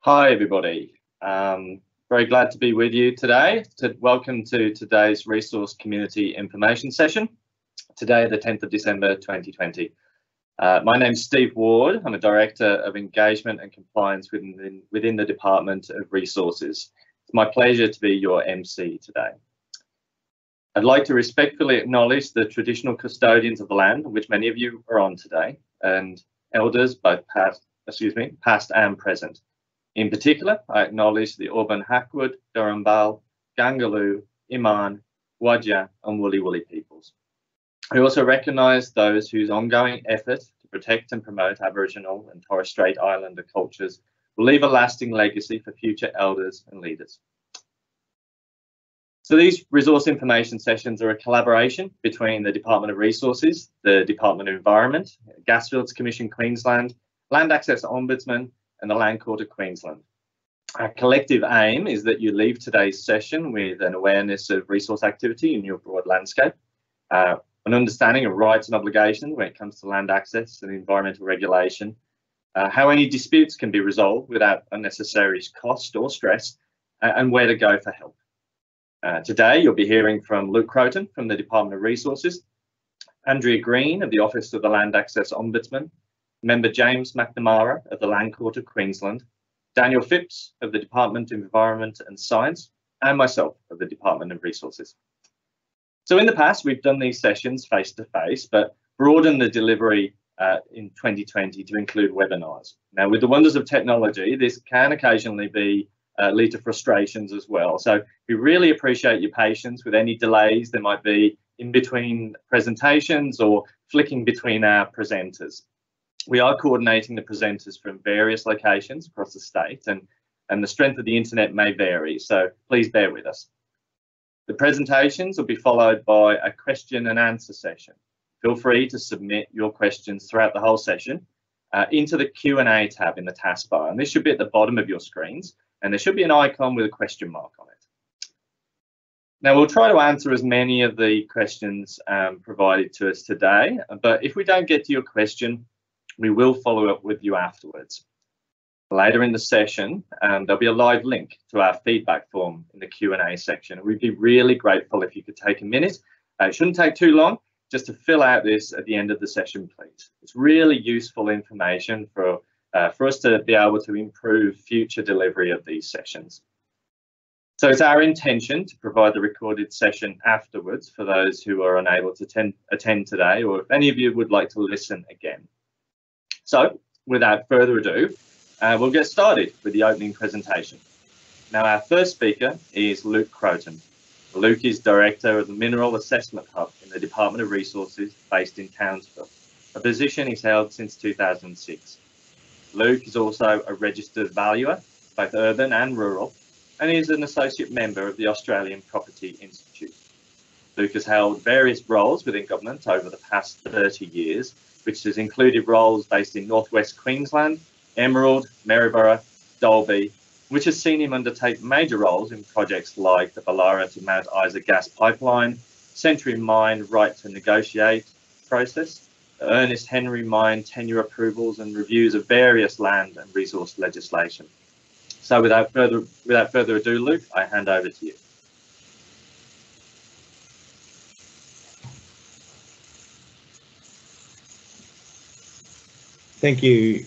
Hi, everybody. Um, very glad to be with you today. To welcome to today's Resource Community Information Session, today, the 10th of December 2020. Uh, my name's Steve Ward. I'm a Director of Engagement and Compliance within, within the Department of Resources. It's my pleasure to be your MC today. I'd like to respectfully acknowledge the traditional custodians of the land, which many of you are on today, and elders, both past, excuse me, past and present. In particular, I acknowledge the Auburn Hackwood, Durrumbal, Gangaloo, Iman, Wadja and Wuli Wuli peoples. I also recognise those whose ongoing effort to protect and promote Aboriginal and Torres Strait Islander cultures will leave a lasting legacy for future elders and leaders. So these resource information sessions are a collaboration between the Department of Resources, the Department of Environment, Gasfields Commission Queensland, Land Access Ombudsman and the Land Court of Queensland. Our collective aim is that you leave today's session with an awareness of resource activity in your broad landscape, uh, an understanding of rights and obligations when it comes to land access and environmental regulation, uh, how any disputes can be resolved without unnecessary cost or stress, uh, and where to go for help. Uh, today, you'll be hearing from Luke Croton from the Department of Resources, Andrea Green of the Office of the Land Access Ombudsman, member James McNamara of the Land Court of Queensland, Daniel Phipps of the Department of Environment and Science, and myself of the Department of Resources. So in the past, we've done these sessions face to face, but broadened the delivery uh, in 2020 to include webinars. Now, with the wonders of technology, this can occasionally be uh, lead to frustrations as well. So we really appreciate your patience with any delays there might be in between presentations or flicking between our presenters we are coordinating the presenters from various locations across the state and, and the strength of the internet may vary, so please bear with us. The presentations will be followed by a question and answer session. Feel free to submit your questions throughout the whole session uh, into the Q&A tab in the taskbar, and this should be at the bottom of your screens, and there should be an icon with a question mark on it. Now we'll try to answer as many of the questions um, provided to us today, but if we don't get to your question, we will follow up with you afterwards. Later in the session, um, there'll be a live link to our feedback form in the Q&A section. We'd be really grateful if you could take a minute. Uh, it shouldn't take too long, just to fill out this at the end of the session, please. It's really useful information for, uh, for us to be able to improve future delivery of these sessions. So it's our intention to provide the recorded session afterwards for those who are unable to attend, attend today, or if any of you would like to listen again. So without further ado, uh, we'll get started with the opening presentation. Now our first speaker is Luke Croton. Luke is Director of the Mineral Assessment Hub in the Department of Resources based in Townsville, a position he's held since 2006. Luke is also a registered valuer, both urban and rural, and is an associate member of the Australian Property Institute. Luke has held various roles within government over the past 30 years, which has included roles based in northwest Queensland, Emerald, Maryborough, Dalby, which has seen him undertake major roles in projects like the Ballera to Mount Isa gas pipeline, Century Mine right to negotiate process, Ernest Henry Mine tenure approvals and reviews of various land and resource legislation. So without further without further ado, Luke, I hand over to you. Thank you,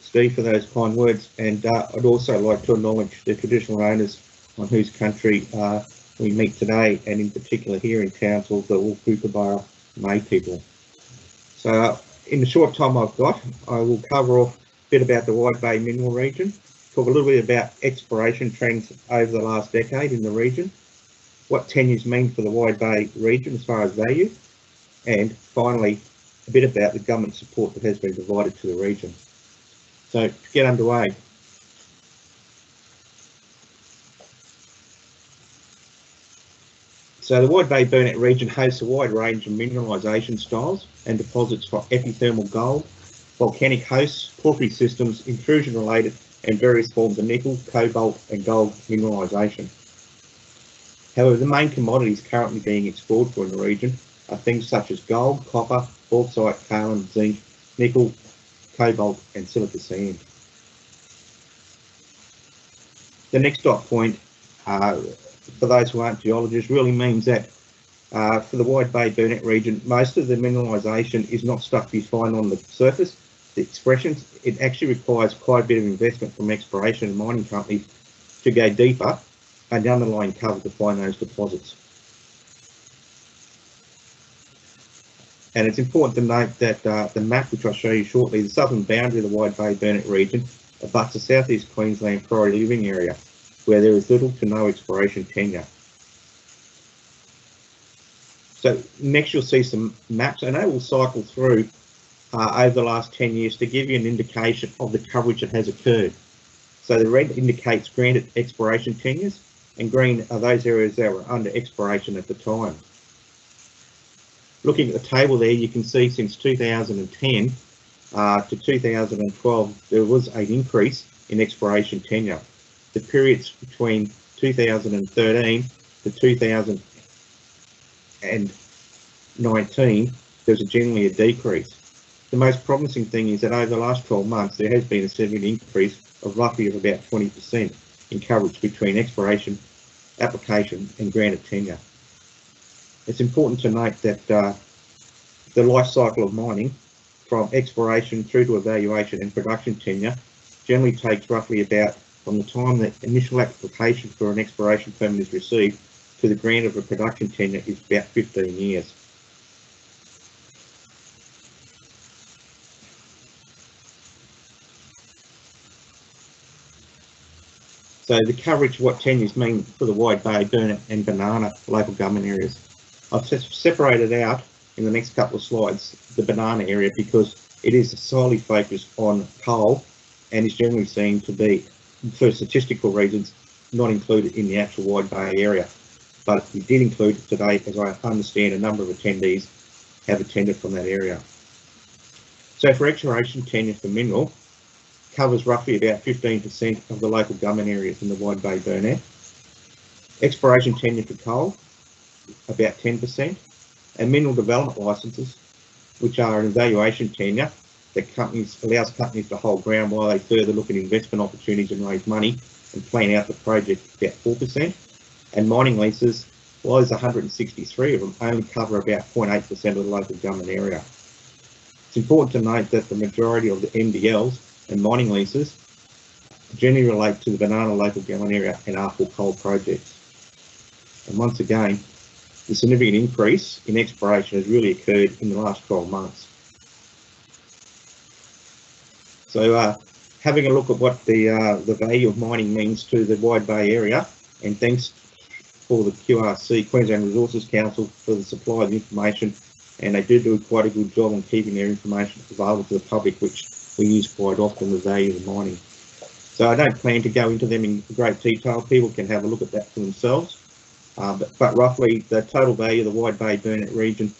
Steve, for those kind words. And uh, I'd also like to acknowledge the traditional owners on whose country uh, we meet today, and in particular here in Townsville, the Kookaburra May people. So uh, in the short time I've got, I will cover off a bit about the Wide Bay Mineral Region, talk a little bit about exploration trends over the last decade in the region, what tenures mean for the Wide Bay region as far as value, and finally a bit about the government support that has been provided to the region. So to get underway, So the Wide Bay Burnett region hosts a wide range of mineralisation styles and deposits for epithermal gold, volcanic hosts, porphyry systems, intrusion related and various forms of nickel, cobalt and gold mineralisation. However, the main commodities currently being explored for in the region are things such as gold, copper, bauxite, kaolin, zinc, nickel, cobalt and silica sand. the next dot point, uh, for those who aren't geologists, really means that uh, for the Wide Bay Burnett region, most of the mineralisation is not stuff you find on the surface. The expressions, it actually requires quite a bit of investment from exploration and mining companies to go deeper and the underlying cover to find those deposits. And it's important to note that uh, the map, which I'll show you shortly, the southern boundary of the Wide Bay Burnett region abuts the southeast Queensland priority living area, where there is little to no exploration tenure. So next you'll see some maps, and they will cycle through uh, over the last 10 years to give you an indication of the coverage that has occurred. So the red indicates granted exploration tenures, and green are those areas that were under exploration at the time. Looking at the table there, you can see since 2010 uh, to 2012, there was an increase in exploration tenure. The periods between 2013 to 2019, there's a generally a decrease. The most promising thing is that over the last 12 months, there has been a significant increase of roughly of about 20% in coverage between exploration, application and granted tenure. It's important to note that uh, the life cycle of mining from exploration through to evaluation and production tenure generally takes roughly about from the time the initial application for an exploration permit is received to the grant of a production tenure is about 15 years. So the coverage, of what tenures mean for the Wide Bay, Burnett and Banana local government areas. I've separated out in the next couple of slides the banana area because it is solely focused on coal and is generally seen to be, for statistical reasons, not included in the actual Wide Bay area. But we did include today as I understand a number of attendees have attended from that area. So for exploration tenure for mineral, covers roughly about 15% of the local government areas in the Wide Bay Burnett. Exploration tenure for coal, about 10% and mineral development licenses, which are an evaluation tenure that companies allows companies to hold ground while they further look at investment opportunities and raise money and plan out the project about 4%. And mining leases, well, there's 163 of them, only cover about 0.8% of the local government area. It's important to note that the majority of the MDLs and mining leases generally relate to the Banana local government area and are for coal projects. And once again, the significant increase in exploration has really occurred in the last 12 months. So uh, having a look at what the uh, the value of mining means to the Wide Bay area, and thanks for the QRC, Queensland Resources Council, for the supply of information, and they do do quite a good job on keeping their information available to the public, which we use quite often, the value of mining. So I don't plan to go into them in great detail. People can have a look at that for themselves. Uh, but, but, roughly the total value of the Wide Bay Burnett region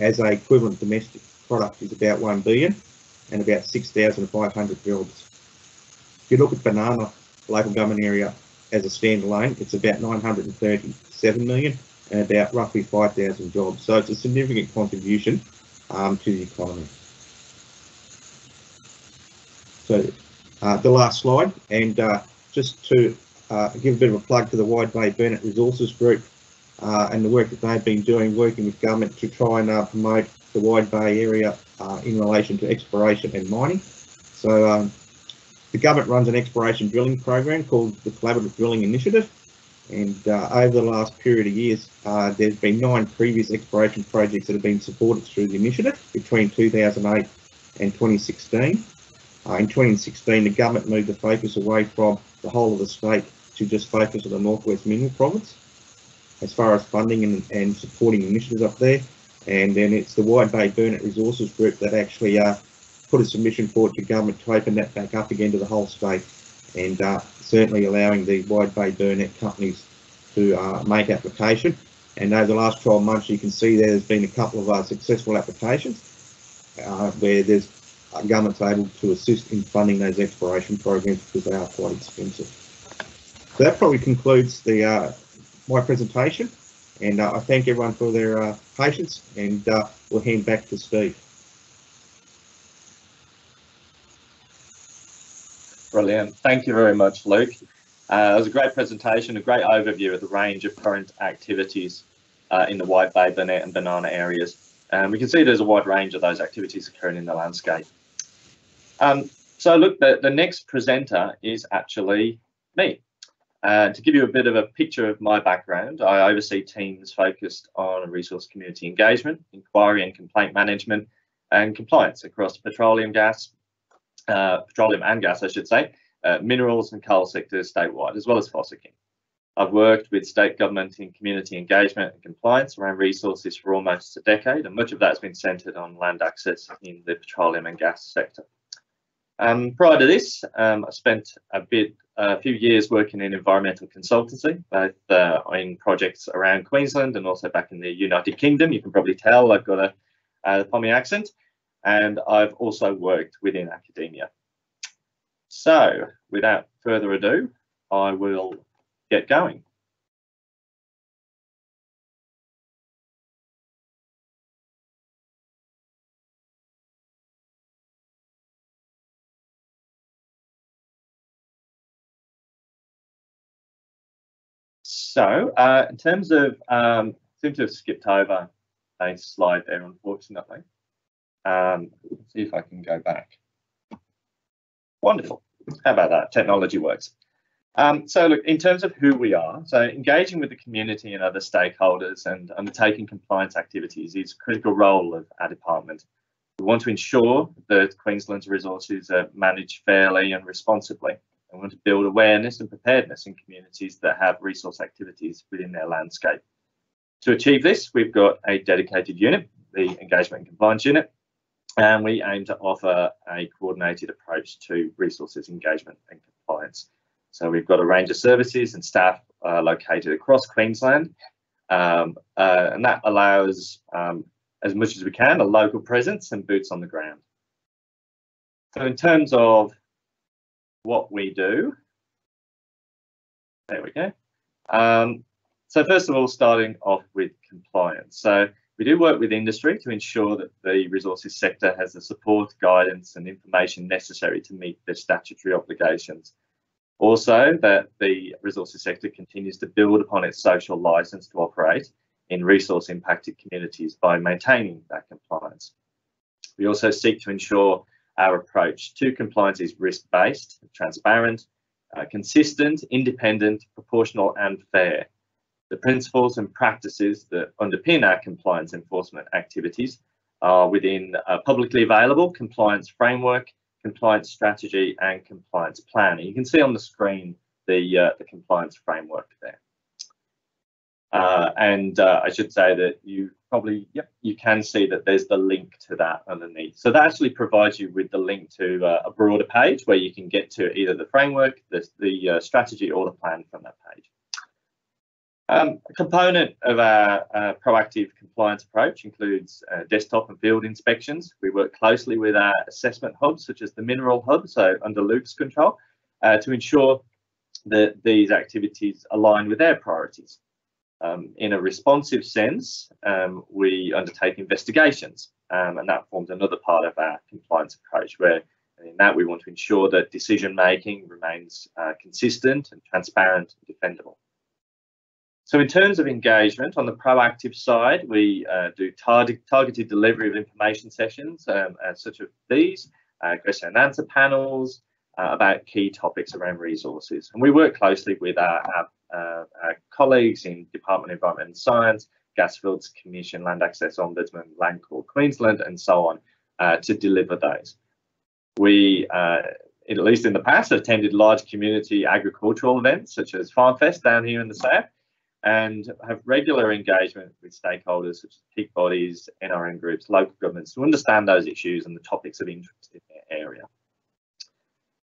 as a equivalent domestic product is about 1 billion and about 6,500 jobs. If you look at Banana local government area as a standalone, it's about 937 million and about roughly 5,000 jobs. So it's a significant contribution um, to the economy. So uh, the last slide, and uh, just to uh, give a bit of a plug to the Wide Bay Burnett Resources Group uh, and the work that they've been doing, working with government to try and uh, promote the Wide Bay area uh, in relation to exploration and mining. So um, the government runs an exploration drilling program called the Collaborative Drilling Initiative. And uh, over the last period of years, uh, there's been nine previous exploration projects that have been supported through the initiative between 2008 and 2016. in 2016, the government moved the focus away from the whole of the state to just focus on the Northwest Mineral Province as far as funding and, and supporting initiatives up there. And then it's the Wide Bay Burnett Resources Group that actually uh, put a submission forward to government to open that back up again to the whole state and uh, certainly allowing the Wide Bay Burnett companies to uh, make application. And over the last 12 months, you can see there's been a couple of uh, successful applications uh, where there's government's able to assist in funding those exploration programs because they are quite expensive. So that probably concludes the uh, my presentation, and uh, I thank everyone for their uh, patience, and uh, we'll hand back to Steve. Brilliant. Thank you very much, Luke. Uh, it was a great presentation, a great overview of the range of current activities uh, in the Wide Bay, Burnett and Banana areas. And we can see there's a wide range of those activities occurring in the landscape. Um, so look, the, the next presenter is actually me. Uh, to give you a bit of a picture of my background, I oversee teams focused on resource community engagement, inquiry and complaint management, and compliance across petroleum gas, uh, petroleum and gas, I should say, uh, minerals and coal sectors statewide, as well as fossicking. I've worked with state government in community engagement and compliance around resources for almost a decade, and much of that has been centred on land access in the petroleum and gas sector. Um, prior to this, um, I spent a bit, a few years working in environmental consultancy, both uh, in projects around Queensland and also back in the United Kingdom. You can probably tell I've got a, a Pommy accent, and I've also worked within academia. So, without further ado, I will get going. So, uh, in terms of, um, seem to have skipped over a slide there, unfortunately. Um, see if I can go back. Wonderful. How about that? Technology works. Um, so look, in terms of who we are, so engaging with the community and other stakeholders and undertaking compliance activities is a critical role of our department. We want to ensure that Queensland's resources are managed fairly and responsibly. We want to build awareness and preparedness in communities that have resource activities within their landscape. To achieve this, we've got a dedicated unit, the Engagement and Compliance Unit, and we aim to offer a coordinated approach to resources engagement and compliance. So we've got a range of services and staff uh, located across Queensland, um, uh, and that allows, um, as much as we can, a local presence and boots on the ground. So in terms of what we do, there we go. Um, so first of all, starting off with compliance. So we do work with industry to ensure that the resources sector has the support, guidance and information necessary to meet their statutory obligations. Also, that the resources sector continues to build upon its social licence to operate in resource impacted communities by maintaining that compliance. We also seek to ensure our approach to compliance is risk-based, transparent, uh, consistent, independent, proportional and fair the principles and practices that underpin our compliance enforcement activities are within a publicly available compliance framework, compliance strategy and compliance plan. And you can see on the screen the, uh, the compliance framework there. Uh, and uh, I should say that you probably, yep, you can see that there's the link to that underneath. So that actually provides you with the link to uh, a broader page where you can get to either the framework, the, the uh, strategy or the plan from that page. Um, a component of our uh, proactive compliance approach includes uh, desktop and field inspections. We work closely with our assessment hubs, such as the Mineral Hub, so under Luke's control, to ensure that these activities align with their priorities. Um, in a responsive sense, um, we undertake investigations, um, and that forms another part of our compliance approach, where in that we want to ensure that decision making remains uh, consistent and transparent and defendable. So in terms of engagement, on the proactive side, we uh, do target, targeted delivery of information sessions um, uh, such as these, uh, question and answer panels uh, about key topics around resources. And we work closely with our, our, uh, colleagues in Department of Environment and Science, Gasfields Commission, Land Access Ombudsman, Land Court Queensland, and so on uh, to deliver those. We at least in the past, have attended large community agricultural events such as FarmFest down here in the south, and have regular engagement with stakeholders such as peak bodies, NRM groups, local governments to understand those issues and the topics of interest in their area.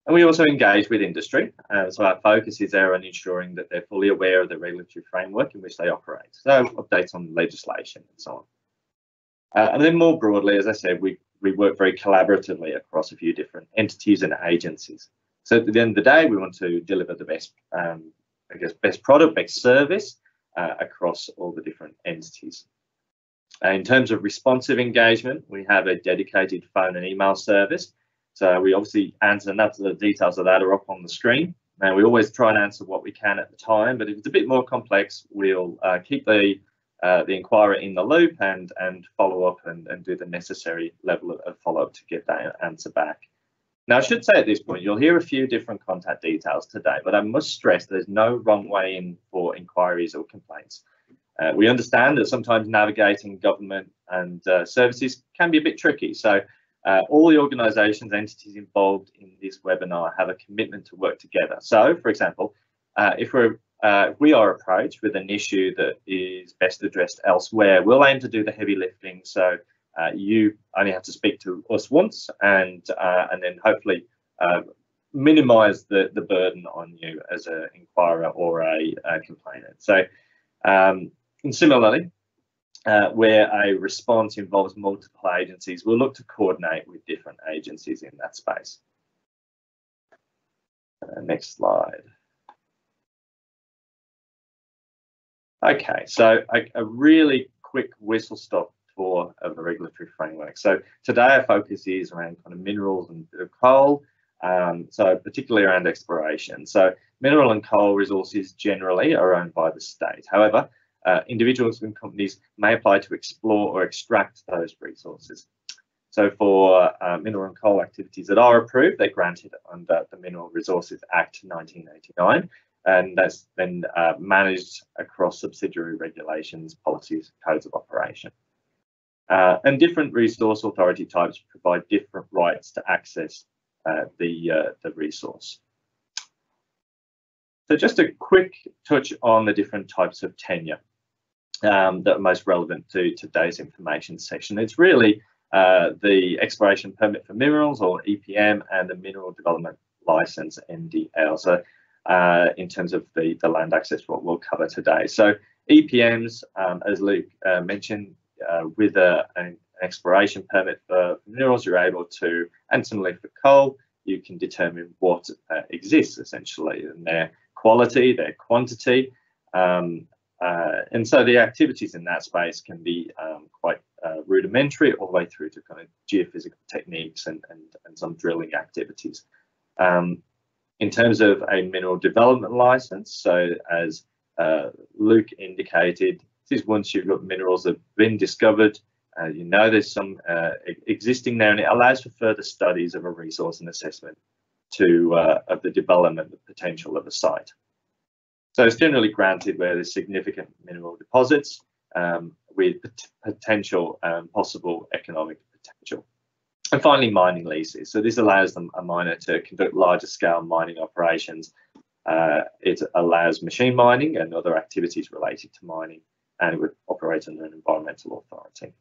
And we also engage with industry, uh, so our focus is there on ensuring that they're fully aware of the regulatory framework in which they operate. So updates on legislation and so on. Uh, and then more broadly, as I said, we, we work very collaboratively across a few different entities and agencies. So at the end of the day, we want to deliver the best, um, I guess, best product, best service, uh, across all the different entities. Uh, in terms of responsive engagement, we have a dedicated phone and email service. So we obviously answer, and that's the details of that are up on the screen. And we always try and answer what we can at the time, but if it's a bit more complex, we'll uh, keep the uh, the inquirer in the loop and and follow up and, and do the necessary level of, of follow up to get that answer back. Now, I should say at this point, you'll hear a few different contact details today, but I must stress there's no wrong way in for inquiries or complaints. Uh, we understand that sometimes navigating government and uh, services can be a bit tricky. So uh, all the organisations, entities involved in this webinar have a commitment to work together. So, for example, uh, if we're uh, we are approached with an issue that is best addressed elsewhere, we'll aim to do the heavy lifting. So uh, you only have to speak to us once, and uh, and then hopefully uh, minimise the the burden on you as an inquirer or a, a complainant. So, um, and similarly, uh, where a response involves multiple agencies, we'll look to coordinate with different agencies in that space. Uh, next slide. Okay, so a, a really quick whistle stop tour of the regulatory framework. So today our focus is around kind of minerals and coal, um, so particularly around exploration. So mineral and coal resources generally are owned by the state. However, uh, individuals and companies may apply to explore or extract those resources. So for uh, mineral and coal activities that are approved, they're granted under the Mineral Resources Act 1989, and that's then uh, managed across subsidiary regulations, policies, codes of operation. Uh, and different resource authority types provide different rights to access uh, the, uh, the resource. So just a quick touch on the different types of tenure um, that are most relevant to today's information session. It's really uh, the exploration permit for minerals or EPM and the mineral development license MDL. So uh, in terms of the, the land access, what we'll cover today. So EPMs, um, as Luke uh, mentioned, uh, with a, an exploration permit for minerals, you're able to, and similarly for coal, you can determine what uh, exists essentially and their quality, their quantity, um, uh, and so the activities in that space can be um, quite uh, rudimentary all the way through to kind of geophysical techniques and, and, and some drilling activities. Um, in terms of a mineral development license, so as uh, Luke indicated, this is once you've got minerals that have been discovered, uh, you know there's some uh, existing there and it allows for further studies of a resource and assessment to uh, of the development potential of a site. So it's generally granted where there's significant mineral deposits um, with pot potential um, possible economic potential. And finally, mining leases. So this allows them a miner to conduct larger scale mining operations. Uh, it allows machine mining and other activities related to mining, and it would operate under an environmental authority.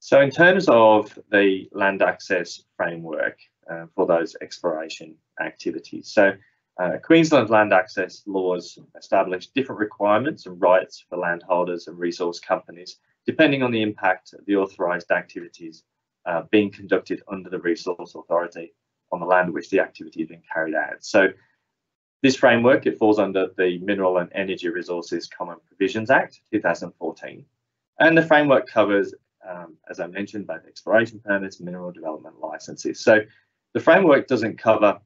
So in terms of the land access framework, uh, for those exploration activities. So uh, Queensland land access laws establish different requirements and rights for landholders and resource companies, depending on the impact of the authorised activities uh, being conducted under the Resource Authority on the land which the activity is being carried out. So this framework, it falls under the Mineral and Energy Resources Common Provisions Act 2014. And the framework covers, um, as I mentioned, both exploration permits, mineral development licenses. So the framework doesn't cover,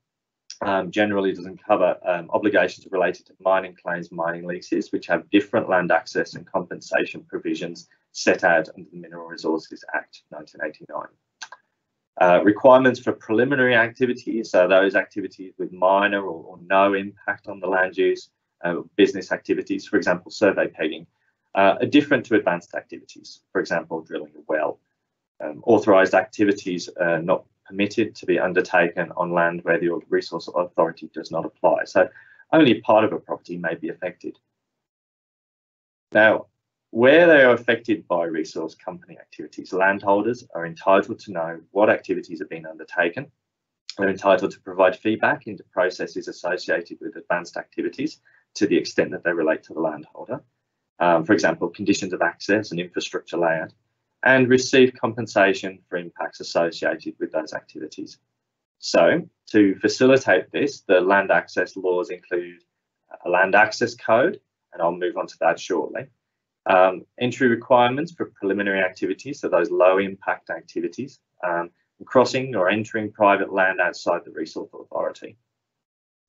um, generally doesn't cover um, obligations related to mining claims, mining leases, which have different land access and compensation provisions set out under the Mineral Resources Act 1989. Uh, requirements for preliminary activities, so those activities with minor or, or no impact on the land use, uh, business activities, for example, survey pegging, uh, are different to advanced activities, for example, drilling a well. Um, authorised activities are not permitted to be undertaken on land where the resource authority does not apply. So only part of a property may be affected. Now, where they are affected by resource company activities, landholders are entitled to know what activities have been undertaken. They're entitled to provide feedback into processes associated with advanced activities to the extent that they relate to the landholder. Um, for example, conditions of access and infrastructure layout, and receive compensation for impacts associated with those activities. So, to facilitate this, the land access laws include a land access code, and I'll move on to that shortly. Um, entry requirements for preliminary activities, so those low impact activities, um, crossing or entering private land outside the resource authority.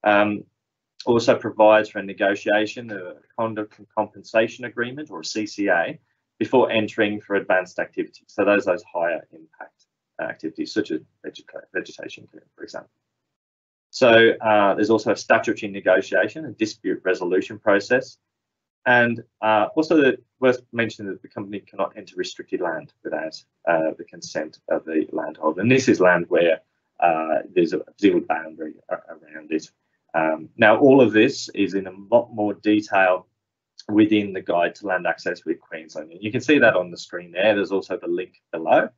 Um, also provides for a negotiation of a conduct and compensation agreement or a CCA before entering for advanced activities. So those those higher impact activities such as vegetation for example. So uh, there's also a statutory negotiation and dispute resolution process. And uh, also the, worth mentioning that the company cannot enter restricted land without uh, the consent of the landholder. And this is land where uh, there's a sealed boundary around it. Um, now, all of this is in a lot more detail within the guide to land access with And you can see that on the screen there. There's also the link below.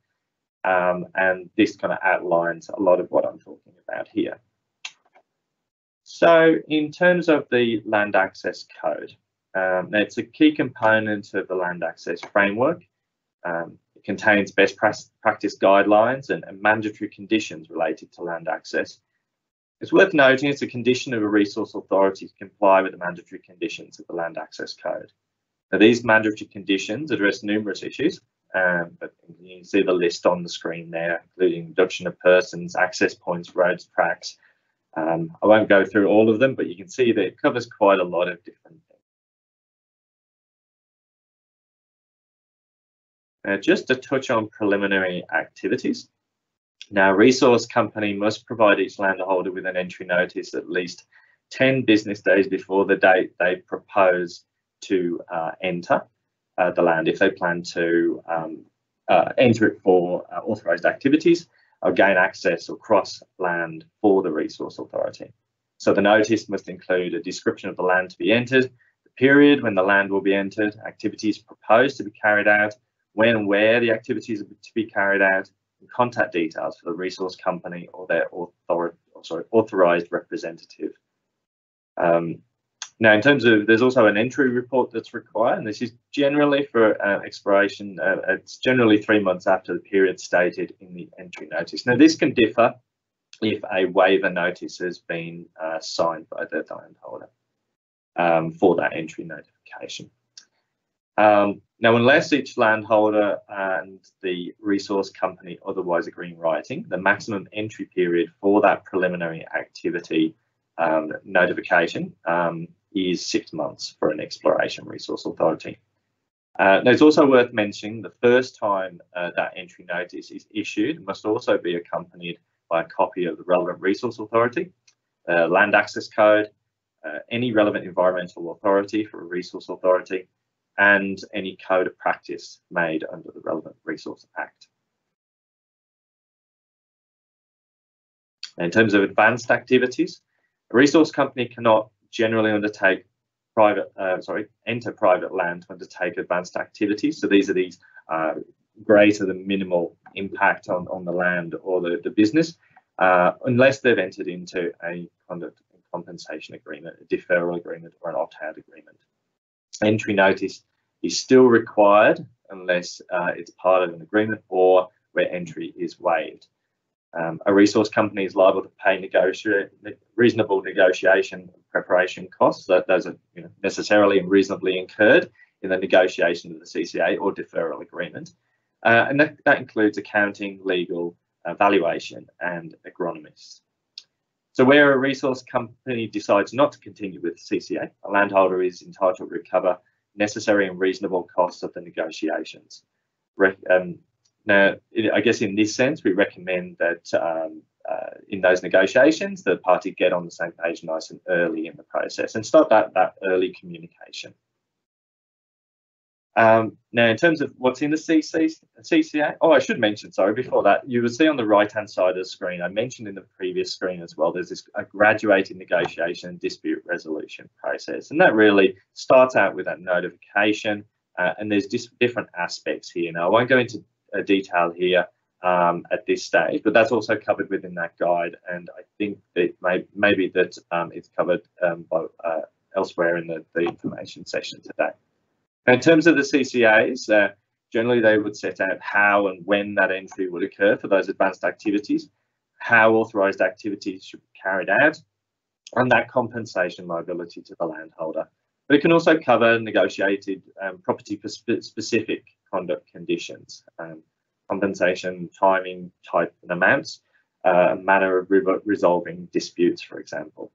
Um, and this kind of outlines a lot of what I'm talking about here. So in terms of the land access code, um, it's a key component of the land access framework. Um, it contains best practice guidelines and, and mandatory conditions related to land access it's worth noting it's a condition of a resource authority to comply with the mandatory conditions of the Land Access Code. Now, these mandatory conditions address numerous issues, um, but you can see the list on the screen there, including reduction of persons, access points, roads, tracks. Um, I won't go through all of them, but you can see that it covers quite a lot of different things. Uh, just to touch on preliminary activities. Now, a resource company must provide each landholder with an entry notice at least 10 business days before the date they propose to uh, enter uh, the land if they plan to um, uh, enter it for authorised activities or gain access or cross land for the resource authority. So the notice must include a description of the land to be entered, the period when the land will be entered, activities proposed to be carried out, when and where the activities are to be carried out, and contact details for the resource company or their author sorry, authorized representative. Um, now, in terms of, there's also an entry report that's required, and this is generally for uh, expiration, uh, it's generally three months after the period stated in the entry notice. Now, this can differ if a waiver notice has been uh, signed by the landholder um, for that entry notification. Um, now, unless each landholder and the resource company otherwise agree in writing, the maximum entry period for that preliminary activity um, notification um, is six months for an exploration resource authority. Uh, now, it's also worth mentioning the first time uh, that entry notice is issued must also be accompanied by a copy of the relevant resource authority, uh, land access code, uh, any relevant environmental authority for a resource authority, and any code of practice made under the relevant Resource Act. In terms of advanced activities, a resource company cannot generally undertake private, uh, sorry, enter private land to undertake advanced activities. So these are these uh, greater than minimal impact on, on the land or the, the business, uh, unless they've entered into a conduct and compensation agreement, a deferral agreement, or an opt-out agreement entry notice is still required unless uh, it's part of an agreement or where entry is waived. Um, a resource company is liable to pay reasonable negotiation preparation costs. That those are you know, necessarily and reasonably incurred in the negotiation of the CCA or deferral agreement. Uh, and that, that, includes accounting, legal, uh, valuation, and agronomists. So where a resource company decides not to continue with the CCA, a landholder is entitled to recover necessary and reasonable costs of the negotiations. Re um, now, I guess in this sense, we recommend that um, uh, in those negotiations, the party get on the same page nice and early in the process and start that, that early communication. Um, now, in terms of what's in the CC, CCA, oh, I should mention, sorry, before that, you will see on the right-hand side of the screen, I mentioned in the previous screen as well, there's this a graduated negotiation and dispute resolution process. And that really starts out with that notification, uh, and there's just different aspects here. Now, I won't go into uh, detail here um, at this stage, but that's also covered within that guide. And I think that may, maybe that um, it's covered um, by, uh, elsewhere in the, the information session today. In terms of the CCAs, uh, generally they would set out how and when that entry would occur for those advanced activities, how authorised activities should be carried out, and that compensation liability to the landholder. But it can also cover negotiated um, property specific conduct conditions. Um, compensation, timing, type and amounts, uh, manner of re resolving disputes, for example.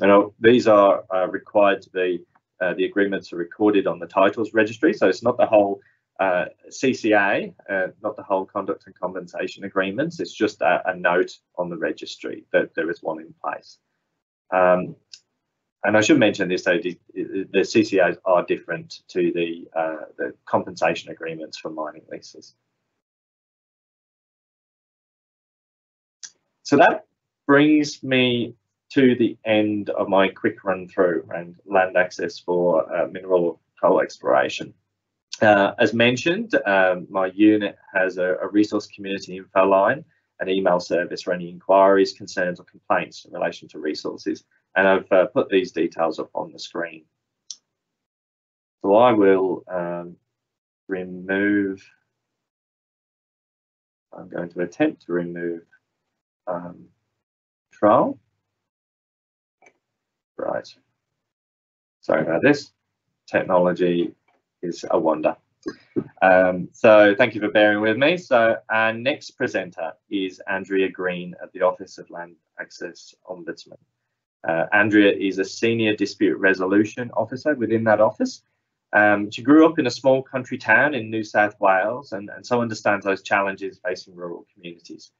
And these are uh, required to be, uh, the agreements are recorded on the titles registry, so it's not the whole uh, CCA, uh, not the whole conduct and compensation agreements, it's just a, a, note on the registry that there is one in place. Um, and I should mention this, though, the, CCAs are different to the, uh, the compensation agreements for mining leases. So that brings me to the end of my quick run through and land access for uh, mineral coal exploration. Uh, as mentioned, um, my unit has a, a, resource community info line, an email service for any inquiries, concerns or complaints in relation to resources. And I've uh, put these details up on the screen. So I will um, remove, I'm going to attempt to remove um, control. Right. Sorry about this. Technology is a wonder. Um, so thank you for bearing with me. So our next presenter is Andrea Green at the Office of Land Access Ombudsman. Uh, Andrea is a senior dispute resolution officer within that office. Um, she grew up in a small country town in New South Wales and, and so understands those challenges facing rural communities.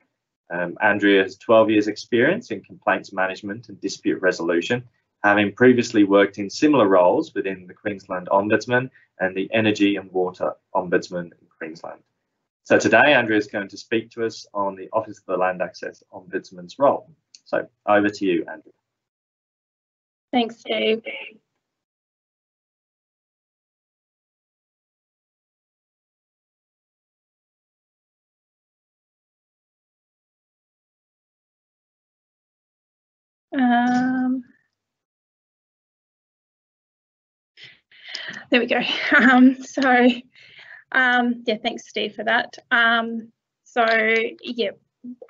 Um, Andrea has 12 years experience in complaints management and dispute resolution, having previously worked in similar roles within the Queensland Ombudsman and the Energy and Water Ombudsman in Queensland. So today, Andrea is going to speak to us on the Office of the Land Access Ombudsman's role. So over to you, Andrea. Thanks, Dave. Um, there we go. Um, so, um, yeah, thanks, Steve, for that. Um, so, yeah,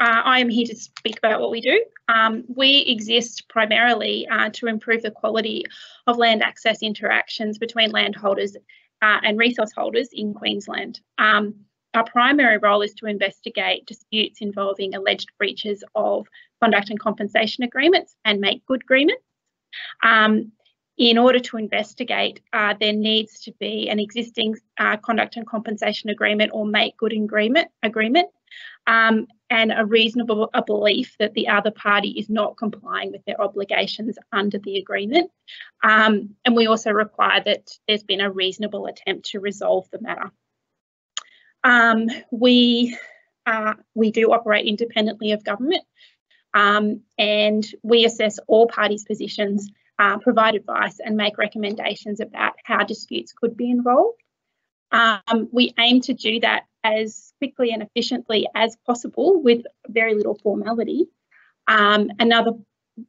uh, I am here to speak about what we do. Um, we exist primarily uh, to improve the quality of land access interactions between landholders uh, and resource holders in Queensland. Um, our primary role is to investigate disputes involving alleged breaches of conduct and compensation agreements and make good agreements. Um, in order to investigate, uh, there needs to be an existing uh, conduct and compensation agreement or make good agreement, agreement um, and a reasonable a belief that the other party is not complying with their obligations under the agreement. Um, and we also require that there's been a reasonable attempt to resolve the matter. Um, we, uh, we do operate independently of government um, and we assess all parties' positions, uh, provide advice and make recommendations about how disputes could be involved. Um, we aim to do that as quickly and efficiently as possible with very little formality. Um, another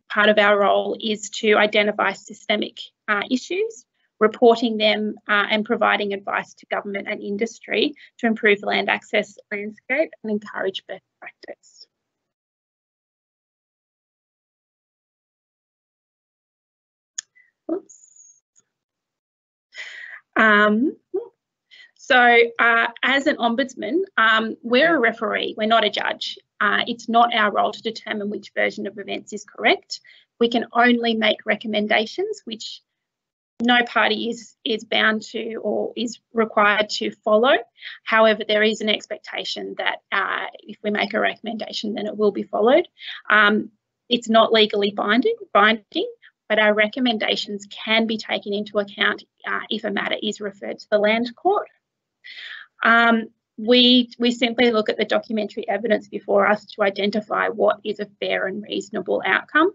part of our role is to identify systemic uh, issues, reporting them uh, and providing advice to government and industry to improve land access landscape and encourage best practice. Oops. Um, so, uh, as an ombudsman, um, we're a referee, we're not a judge. Uh, it's not our role to determine which version of events is correct. We can only make recommendations, which no party is, is bound to or is required to follow. However, there is an expectation that uh, if we make a recommendation, then it will be followed. Um, it's not legally binding, binding, but our recommendations can be taken into account uh, if a matter is referred to the land court. Um, we, we simply look at the documentary evidence before us to identify what is a fair and reasonable outcome.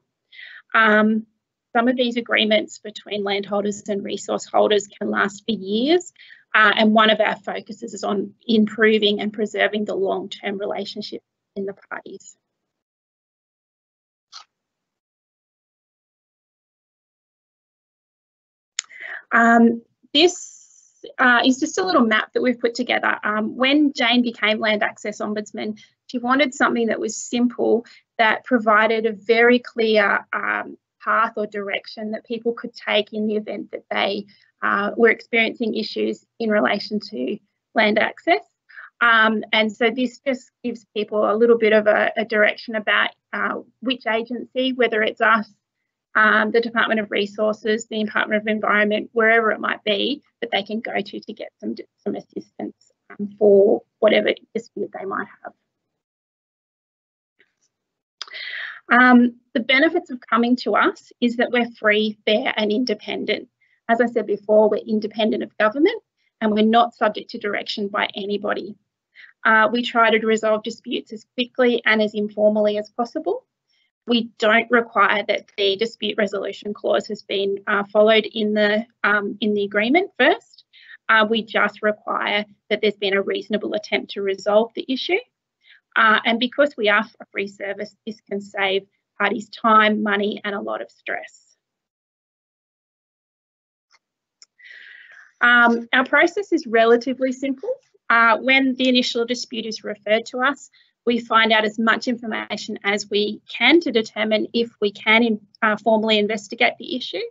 Um, some of these agreements between landholders and resource holders can last for years, uh, and one of our focuses is on improving and preserving the long-term relationship in the parties. Um, this uh, is just a little map that we've put together. Um, when Jane became Land Access Ombudsman, she wanted something that was simple, that provided a very clear um, path or direction that people could take in the event that they uh, were experiencing issues in relation to land access. Um, and so this just gives people a little bit of a, a direction about uh, which agency, whether it's us, um, the Department of Resources, the Department of Environment, wherever it might be, that they can go to to get some, some assistance um, for whatever dispute they might have. Um, the benefits of coming to us is that we're free, fair and independent. As I said before, we're independent of government and we're not subject to direction by anybody. Uh, we try to resolve disputes as quickly and as informally as possible. We don't require that the dispute resolution clause has been uh, followed in the um, in the agreement first. Uh, we just require that there's been a reasonable attempt to resolve the issue. Uh, and because we are a free service, this can save parties time, money, and a lot of stress. Um, our process is relatively simple. Uh, when the initial dispute is referred to us, we find out as much information as we can to determine if we can in, uh, formally investigate the issue.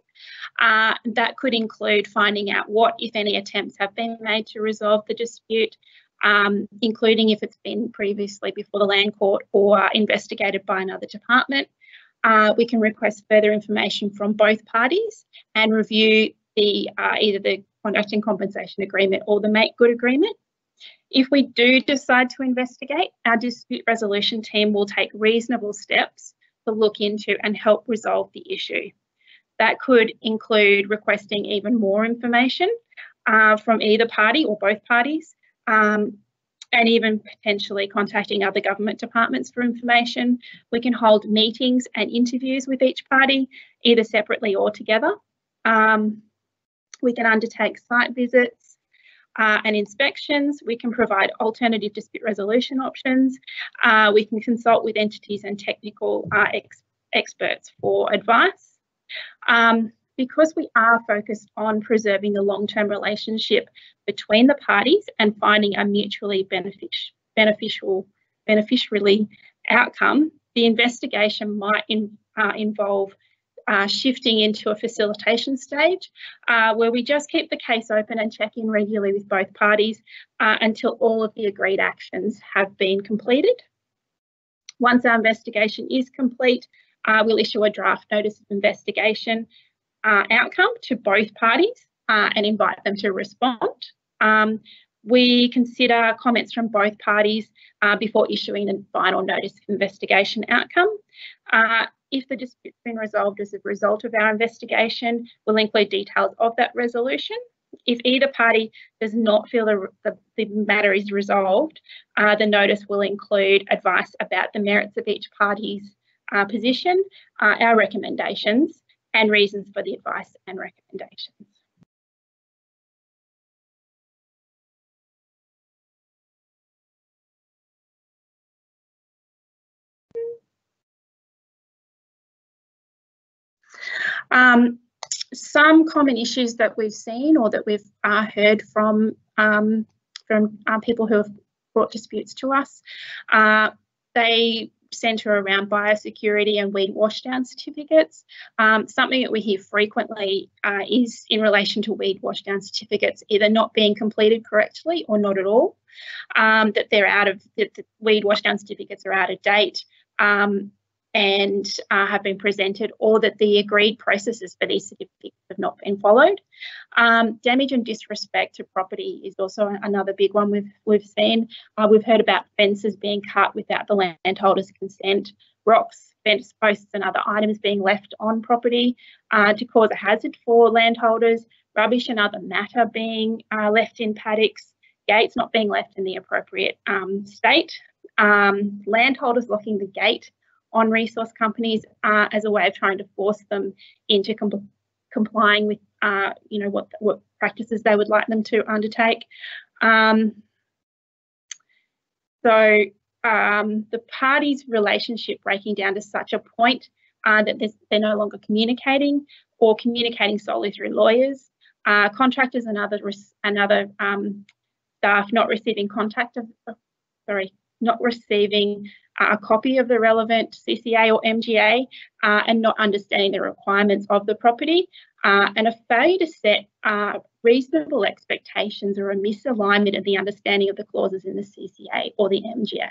Uh, that could include finding out what, if any, attempts have been made to resolve the dispute, um, including if it's been previously before the Land Court or investigated by another department. Uh, we can request further information from both parties and review the uh, either the conduct and compensation agreement or the make good agreement. If we do decide to investigate, our dispute resolution team will take reasonable steps to look into and help resolve the issue. That could include requesting even more information uh, from either party or both parties, um, and even potentially contacting other government departments for information. We can hold meetings and interviews with each party, either separately or together. Um, we can undertake site visits uh, and inspections. We can provide alternative dispute resolution options. Uh, we can consult with entities and technical uh, ex experts for advice. Um, because we are focused on preserving the long-term relationship between the parties and finding a mutually benefic beneficial, beneficially outcome, the investigation might in, uh, involve uh, shifting into a facilitation stage uh, where we just keep the case open and check in regularly with both parties uh, until all of the agreed actions have been completed. Once our investigation is complete, uh, we'll issue a draft notice of investigation uh, outcome to both parties uh, and invite them to respond. Um, we consider comments from both parties uh, before issuing the final notice of investigation outcome. Uh, if the dispute's been resolved as a result of our investigation, we'll include details of that resolution. If either party does not feel the, the, the matter is resolved, uh, the notice will include advice about the merits of each party's uh, position, uh, our recommendations, and reasons for the advice and recommendations. Um, some common issues that we've seen or that we've uh, heard from um, from uh, people who have brought disputes to us, uh, they centre around biosecurity and weed washdown certificates. Um, something that we hear frequently uh, is in relation to weed washdown certificates either not being completed correctly or not at all, um, that they're out of, that the weed washdown certificates are out of date. Um, and uh, have been presented or that the agreed processes for these certificates have not been followed. Um, damage and disrespect to property is also another big one we've, we've seen. Uh, we've heard about fences being cut without the landholder's consent, rocks, fence posts and other items being left on property uh, to cause a hazard for landholders, rubbish and other matter being uh, left in paddocks, gates not being left in the appropriate um, state, um, landholders locking the gate on resource companies uh, as a way of trying to force them into complying with, uh, you know, what what practices they would like them to undertake. Um, so um, the parties' relationship breaking down to such a point uh, that they're no longer communicating or communicating solely through lawyers, uh, contractors and other and other um, staff not receiving contact of, sorry not receiving a copy of the relevant CCA or MGA uh, and not understanding the requirements of the property uh, and a failure to set uh, reasonable expectations or a misalignment of the understanding of the clauses in the CCA or the MGA.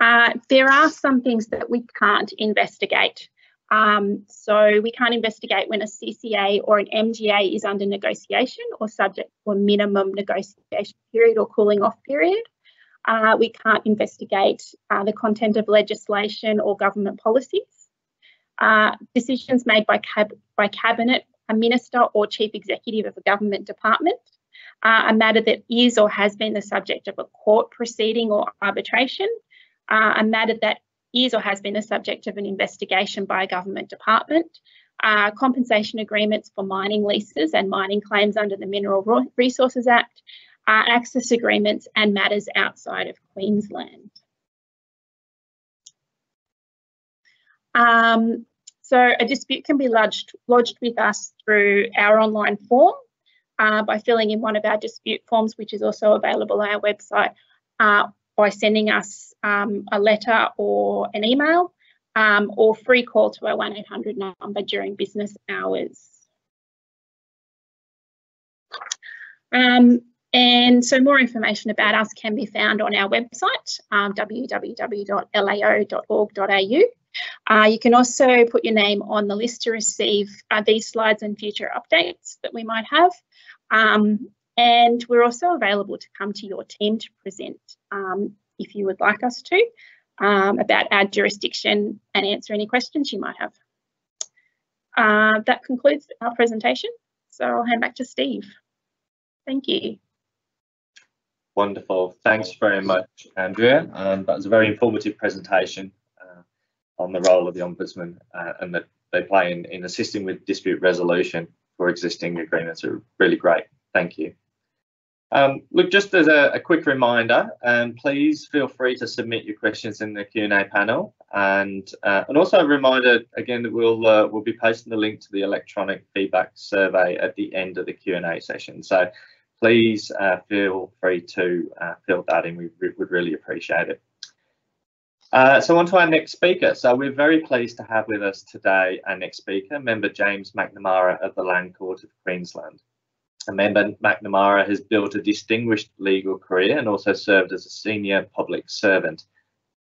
Uh, there are some things that we can't investigate. Um, so we can't investigate when a CCA or an MGA is under negotiation or subject to a minimum negotiation period or cooling off period. Uh, we can't investigate uh, the content of legislation or government policies. Uh, decisions made by, cab by cabinet, a minister or chief executive of a government department, uh, a matter that is or has been the subject of a court proceeding or arbitration, uh, a matter that is or has been the subject of an investigation by a government department, uh, compensation agreements for mining leases and mining claims under the Mineral Resources Act, uh, access agreements and matters outside of Queensland. Um, so a dispute can be lodged, lodged with us through our online form uh, by filling in one of our dispute forms, which is also available on our website, uh, by sending us um, a letter or an email um, or free call to our 1800 number during business hours. Um, and so more information about us can be found on our website, um, www.lao.org.au. Uh, you can also put your name on the list to receive uh, these slides and future updates that we might have. Um, and we're also available to come to your team to present um, if you would like us to um, about our jurisdiction and answer any questions you might have. Uh, that concludes our presentation. So I'll hand back to Steve. Thank you. Wonderful. Thanks very much, Andrea. Um, that was a very informative presentation uh, on the role of the Ombudsman uh, and that they play in, in assisting with dispute resolution for existing agreements are really great. Thank you. Um, look, just as a, a quick reminder, um, please feel free to submit your questions in the Q&A panel, and uh, and also a reminder again that we'll uh, we'll be posting the link to the electronic feedback survey at the end of the Q&A session. So please uh, feel free to uh, fill that in. We, would really appreciate it. Uh, so on to our next speaker. So we're very pleased to have with us today our next speaker, member James McNamara of the Land Court of Queensland. Member McNamara has built a distinguished legal career and also served as a senior public servant.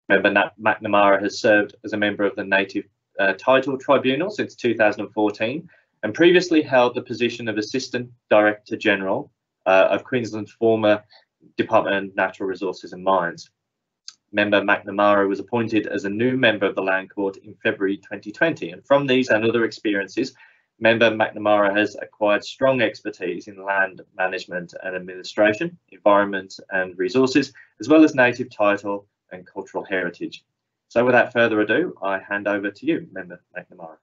Member McNamara has served as a member of the Native uh, Title Tribunal since 2014 and previously held the position of Assistant Director General uh, of Queensland's former Department of Natural Resources and Mines. Member McNamara was appointed as a new member of the Land Court in February 2020, and from these and other experiences, Member McNamara has acquired strong expertise in land management and administration, environment and resources, as well as native title and cultural heritage. So without further ado, I hand over to you, Member McNamara.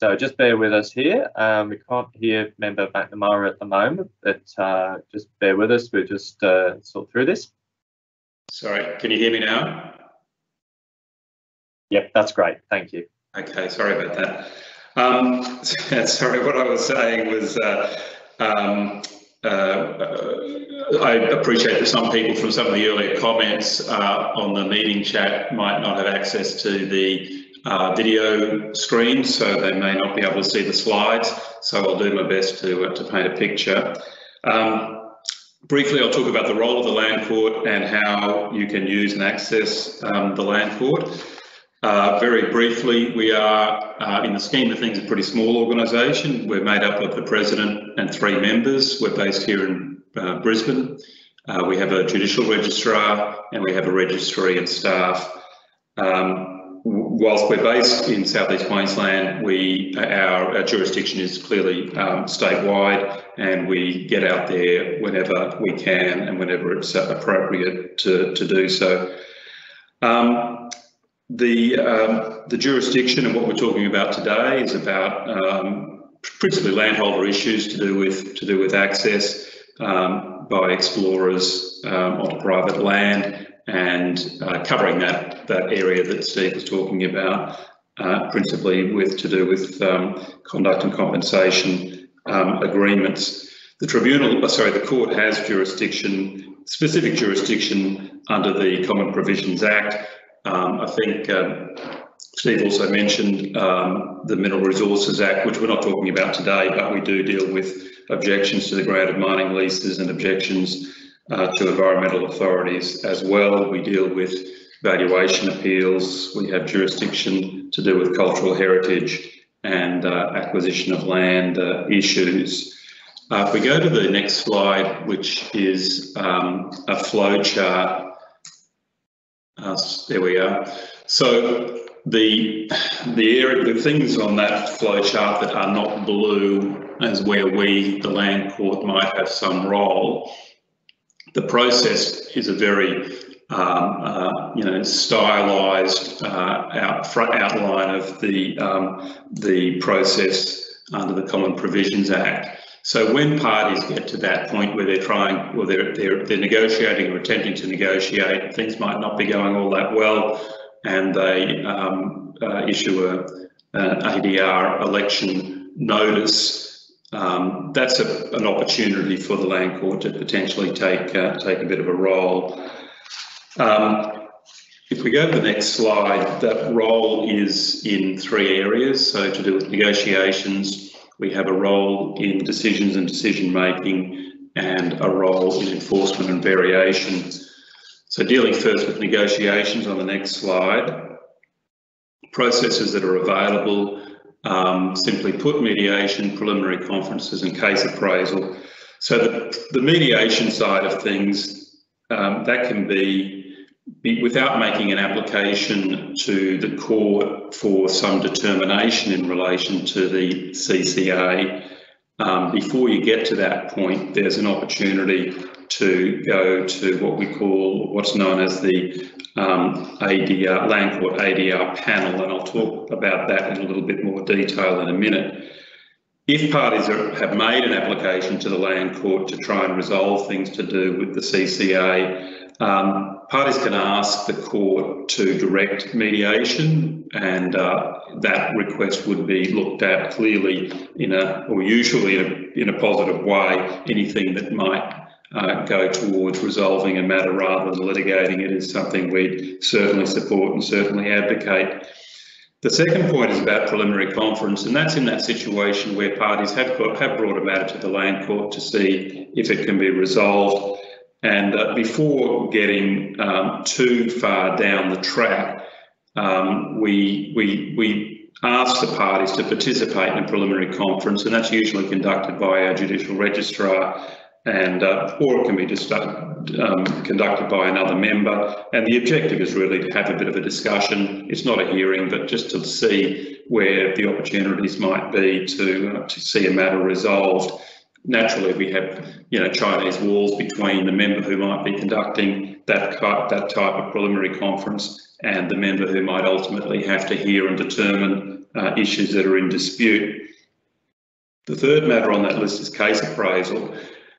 So just bear with us here. Um, we can't hear member McNamara at the moment, but uh, just bear with us. We'll just uh, sort through this. Sorry, can you hear me now? Yep, that's great. Thank you. Okay, sorry about that. Um, sorry, what I was saying was uh, um, uh, I appreciate that some people from some of the earlier comments uh, on the meeting chat might not have access to the uh, video screen, so they may not be able to see the slides. So I'll do my best to, uh, to paint a picture. Um, briefly, I'll talk about the role of the Land Court and how you can use and access um, the Land Court. Uh, very briefly, we are, uh, in the scheme of things, a pretty small organisation. We're made up of the President and three members. We're based here in uh, Brisbane. Uh, we have a judicial registrar and we have a registry and staff. Um, whilst we're based in southeast Queensland, we our, our jurisdiction is clearly um, statewide, and we get out there whenever we can and whenever it's appropriate to to do so. Um, the um, the jurisdiction and what we're talking about today is about um, principally landholder issues to do with to do with access um, by explorers um, onto private land and uh, covering that that area that Steve was talking about, uh, principally with to do with um, conduct and compensation um, agreements. The tribunal, uh, sorry, the court has jurisdiction, specific jurisdiction under the Common Provisions Act. Um, I think um, Steve also mentioned um, the Mineral Resources Act, which we're not talking about today, but we do deal with objections to the grant of mining leases and objections uh, to environmental authorities as well. We deal with valuation appeals. We have jurisdiction to do with cultural heritage and uh, acquisition of land uh, issues. Uh, if we go to the next slide, which is um, a flow chart, uh, there we are. So the the area, the things on that flow chart that are not blue, as where we, the land court, might have some role. The process is a very um, uh, you know, stylized uh, out, outline of the um, the process under the Common Provisions Act. So when parties get to that point where they're trying, or they're, they're, they're negotiating or attempting to negotiate, things might not be going all that well, and they um, uh, issue a, an ADR election notice, um, that's a, an opportunity for the land court to potentially take uh, take a bit of a role. Um, if we go to the next slide, that role is in three areas. So to do with negotiations, we have a role in decisions and decision making and a role in enforcement and variation. So dealing first with negotiations on the next slide, processes that are available, um, simply put mediation, preliminary conferences and case appraisal. So the, the mediation side of things, um, that can be without making an application to the court for some determination in relation to the CCA, um, before you get to that point, there's an opportunity to go to what we call what's known as the um, ADR, Land Court ADR panel, and I'll talk about that in a little bit more detail in a minute. If parties are, have made an application to the Land Court to try and resolve things to do with the CCA, um, parties can ask the court to direct mediation and uh, that request would be looked at clearly in a, or usually in a, in a positive way, anything that might uh, go towards resolving a matter rather than litigating it is something we'd certainly support and certainly advocate. The second point is about preliminary conference, and that's in that situation where parties have, got, have brought a matter to the land court to see if it can be resolved and uh, before getting um, too far down the track, um, we, we, we ask the parties to participate in a preliminary conference, and that's usually conducted by our judicial registrar, and uh, or it can be just um, conducted by another member. And the objective is really to have a bit of a discussion. It's not a hearing, but just to see where the opportunities might be to uh, to see a matter resolved naturally we have you know Chinese walls between the member who might be conducting that that type of preliminary conference and the member who might ultimately have to hear and determine uh, issues that are in dispute. The third matter on that list is case appraisal,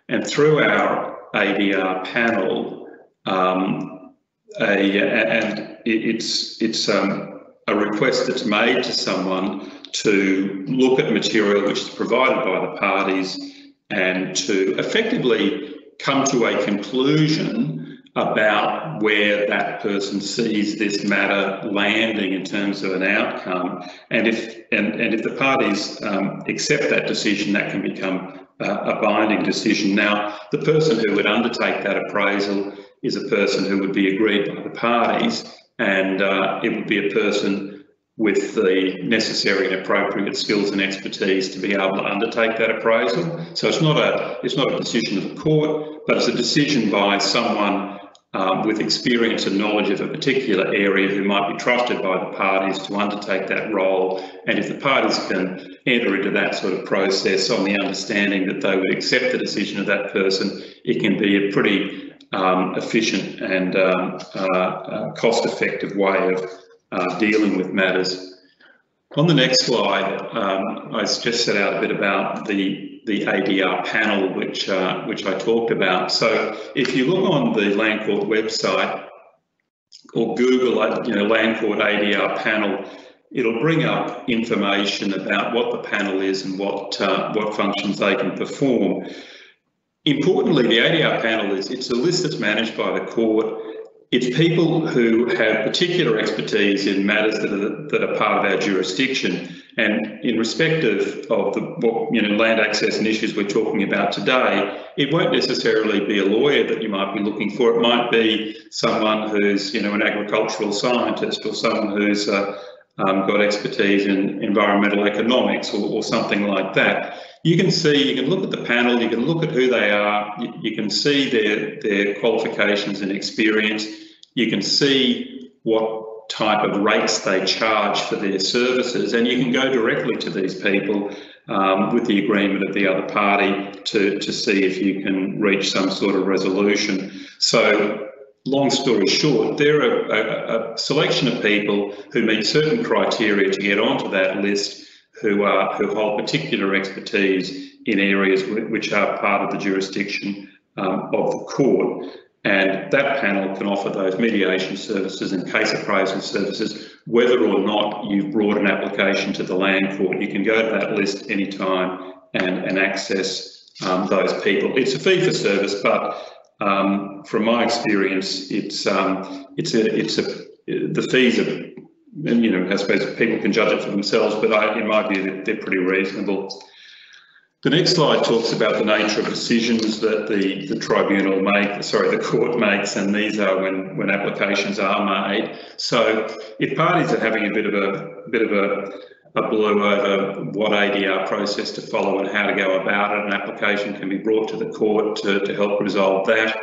and through our ADR panel, um, a, and it's it's um, a request that's made to someone to look at material which is provided by the parties and to effectively come to a conclusion about where that person sees this matter landing in terms of an outcome. And if and, and if the parties um, accept that decision, that can become uh, a binding decision. Now, the person who would undertake that appraisal is a person who would be agreed by the parties, and uh, it would be a person with the necessary and appropriate skills and expertise to be able to undertake that appraisal. So it's not a it's not a decision of the court, but it's a decision by someone um, with experience and knowledge of a particular area who might be trusted by the parties to undertake that role. And if the parties can enter into that sort of process on the understanding that they would accept the decision of that person, it can be a pretty um, efficient and um, uh, uh, cost-effective way of uh, dealing with matters. On the next slide, um, I just set out a bit about the the ADR panel, which uh, which I talked about. So if you look on the Land Court website or Google, uh, you know, Land Court ADR panel, it'll bring up information about what the panel is and what uh, what functions they can perform. Importantly, the ADR panel is it's a list that's managed by the court. It's people who have particular expertise in matters that are, that are part of our jurisdiction. And in respect of, of the what, you know land access and issues we're talking about today, it won't necessarily be a lawyer that you might be looking for. It might be someone who's you know an agricultural scientist or someone who's uh, um, got expertise in environmental economics or, or, something like that. You can see, you can look at the panel, you can look at who they are, you, you can see their, their qualifications and experience, you can see what type of rates they charge for their services, and you can go directly to these people um, with the agreement of the other party to, to see if you can reach some sort of resolution. So long story short, there are a, a, selection of people who meet certain criteria to get onto that list who are who hold particular expertise in areas which are part of the jurisdiction um, of the court. And that panel can offer those mediation services and case appraisal services, whether or not you've brought an application to the land court. You can go to that list anytime and, and access um, those people. It's a fee for service, but um, from my experience, it's um, it's a it's a the fees are, and you know, I suppose people can judge it for themselves, but I, in my view, they're pretty reasonable. The next slide talks about the nature of decisions that the, the tribunal make, sorry, the court makes, and these are when, when applications are made. So if parties are having a bit of a, bit of a a blue over what ADR process to follow and how to go about it. An application can be brought to the court to, to help resolve that.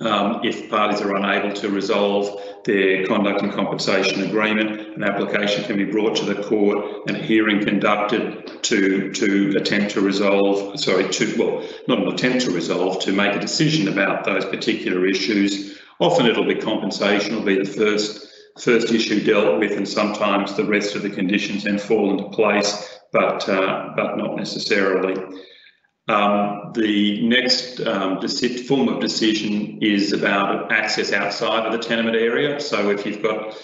Um, if parties are unable to resolve their conduct and compensation agreement, an application can be brought to the court and a hearing conducted to to attempt to resolve, sorry, to well, not an attempt to resolve, to make a decision about those particular issues. Often it'll be compensation, will be the first first issue dealt with and sometimes the rest of the conditions then fall into place, but, uh, but not necessarily. Um, the next um, form of decision is about access outside of the tenement area. So if you've got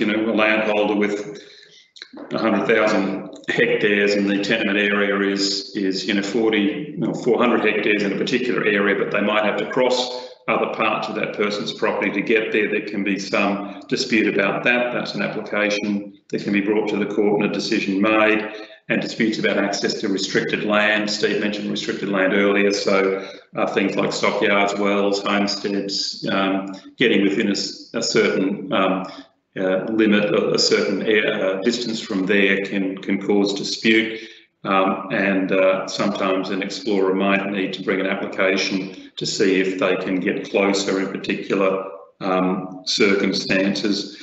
you know, a landholder with 100,000 hectares and the tenement area is, is you know, 40, 400 hectares in a particular area, but they might have to cross other parts of that person's property to get there. There can be some dispute about that. That's an application that can be brought to the court and a decision made. And disputes about access to restricted land. Steve mentioned restricted land earlier, so uh, things like stockyards, wells, homesteads, um, getting within a, a certain um, uh, limit, a, a certain air, uh, distance from there can, can cause dispute. Um, and uh, sometimes an explorer might need to bring an application to see if they can get closer in particular um, circumstances.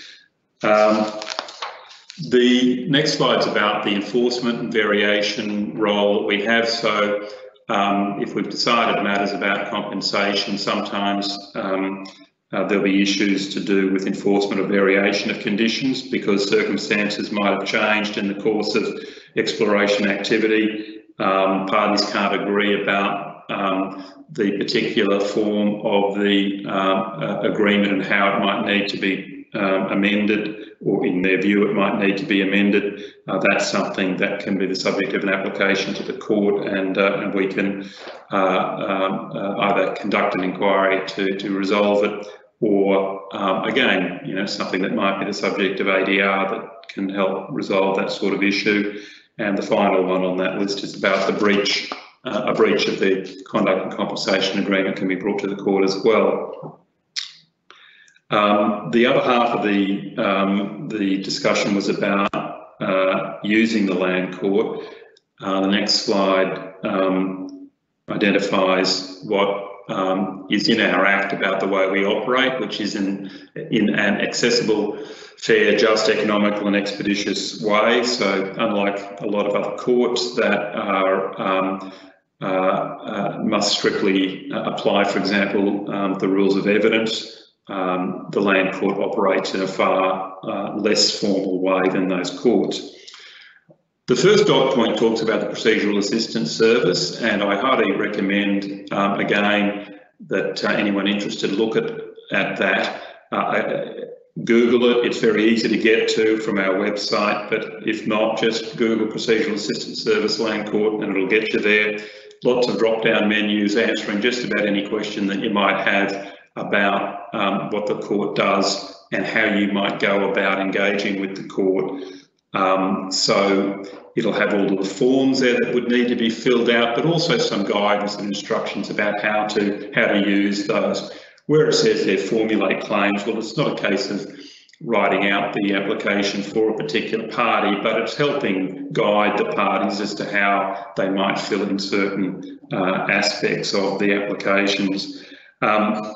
Um, the next slide is about the enforcement and variation role that we have. So um, if we've decided matters about compensation, sometimes um, uh, there'll be issues to do with enforcement or variation of conditions because circumstances might have changed in the course of exploration activity. Um, parties can't agree about um, the particular form of the um, uh, agreement and how it might need to be um, amended, or in their view, it might need to be amended. Uh, that's something that can be the subject of an application to the court, and, uh, and we can uh, um, uh, either conduct an inquiry to, to resolve it, or um, again, you know, something that might be the subject of ADR that can help resolve that sort of issue. And the final one on that list is about the breach. Uh, a breach of the conduct and compensation agreement can be brought to the court as well. Um, the other half of the um, the discussion was about uh, using the land court. Uh, the next slide um, identifies what um, is in our Act about the way we operate, which is in, in an accessible, fair, just, economical and expeditious way. So unlike a lot of other courts that are um, uh, uh, must strictly uh, apply, for example, um, the rules of evidence um, the land court operates in a far uh, less formal way than those courts. The first dot point talks about the procedural assistance service, and I highly recommend um, again that uh, anyone interested look at, at that. Uh, Google it, it's very easy to get to from our website, but if not, just Google Procedural Assistance Service Land Court and it'll get you there. Lots of drop down menus answering just about any question that you might have about um, what the court does and how you might go about engaging with the court. Um, so it'll have all the forms there that would need to be filled out, but also some guidance and instructions about how to how to use those. Where it says they formulate claims, well, it's not a case of writing out the application for a particular party, but it's helping guide the parties as to how they might fill in certain uh, aspects of the applications. Um,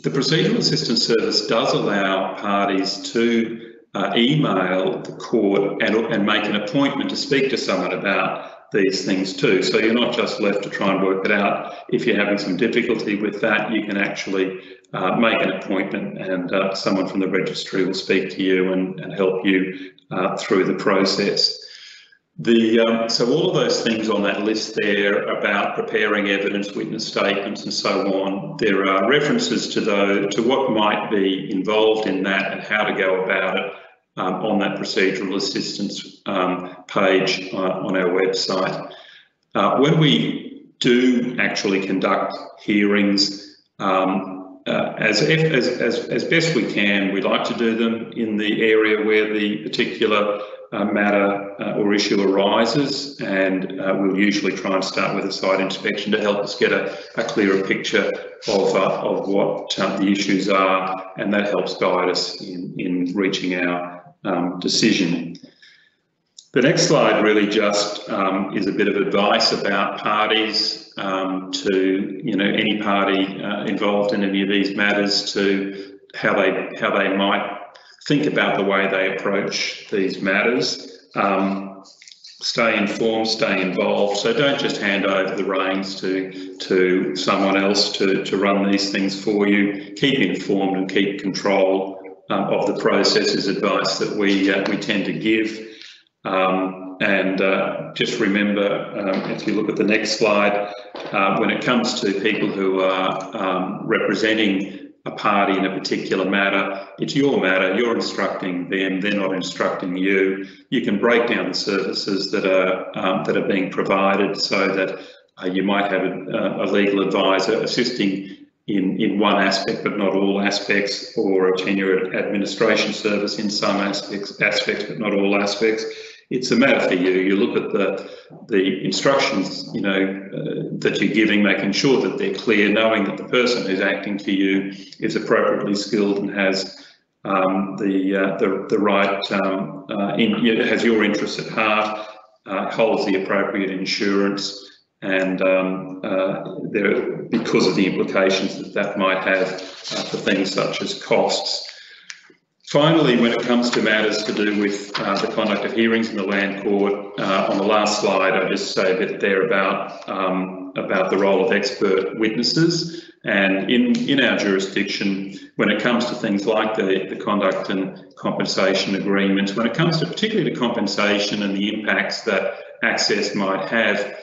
the procedural assistance service does allow parties to uh, email the court and, and make an appointment to speak to someone about these things too. So you're not just left to try and work it out. If you're having some difficulty with that, you can actually uh, make an appointment and uh, someone from the registry will speak to you and, and help you uh, through the process. The, um, so all of those things on that list there about preparing evidence, witness statements and so on, there are references to, those, to what might be involved in that and how to go about it um, on that procedural assistance um, page uh, on our website. Uh, when we do actually conduct hearings, um, uh, as, as, as, as best we can, we like to do them in the area where the particular uh, matter uh, or issue arises and uh, we'll usually try and start with a site inspection to help us get a, a clearer picture of, uh, of what um, the issues are and that helps guide us in, in reaching our um, decision. The next slide really just um, is a bit of advice about parties um, to, you know, any party uh, involved in any of these matters to how they how they might think about the way they approach these matters. Um, stay informed, stay involved. So don't just hand over the reins to to someone else to, to run these things for you. Keep informed and keep control um, of the process is advice that we uh, we tend to give. Um, and uh, just remember, um, if you look at the next slide, uh, when it comes to people who are um, representing a party in a particular matter, it's your matter, you're instructing them, they're not instructing you. You can break down the services that are um, that are being provided so that uh, you might have a, a legal advisor assisting in, in one aspect but not all aspects, or a tenure administration service in some aspects, aspects but not all aspects. It's a matter for you. You look at the the instructions, you know, uh, that you're giving, making sure that they're clear, knowing that the person who's acting for you is appropriately skilled and has um, the, uh, the the right um, uh, in, has your interests at heart, uh, holds the appropriate insurance, and um, uh, there, because of the implications that that might have uh, for things such as costs. Finally, when it comes to matters to do with uh, the conduct of hearings in the land court, uh, on the last slide, I just say a bit there about um, about the role of expert witnesses. And in, in our jurisdiction, when it comes to things like the, the conduct and compensation agreements, when it comes to particularly to compensation and the impacts that access might have,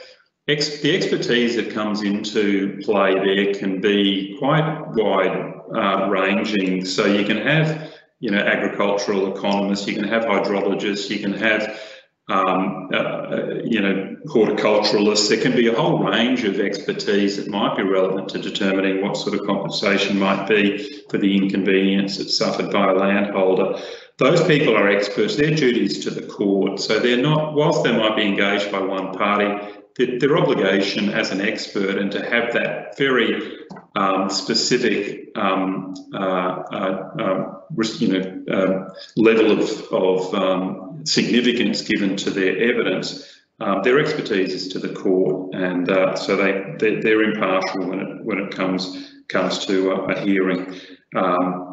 Ex the expertise that comes into play there can be quite wide uh, ranging. So you can have, you know, agricultural economists, you can have hydrologists, you can have, um, uh, uh, you know, horticulturalists. There can be a whole range of expertise that might be relevant to determining what sort of compensation might be for the inconvenience that's suffered by a landholder. Those people are experts. Their duties to the court. So they're not, whilst they might be engaged by one party, their obligation as an expert and to have that very um, specific um, uh, uh, um, you know, um, level of, of um, significance given to their evidence. Um, their expertise is to the court, and uh, so they they're, they're, impartial when it when it comes comes to a, a hearing. Uh,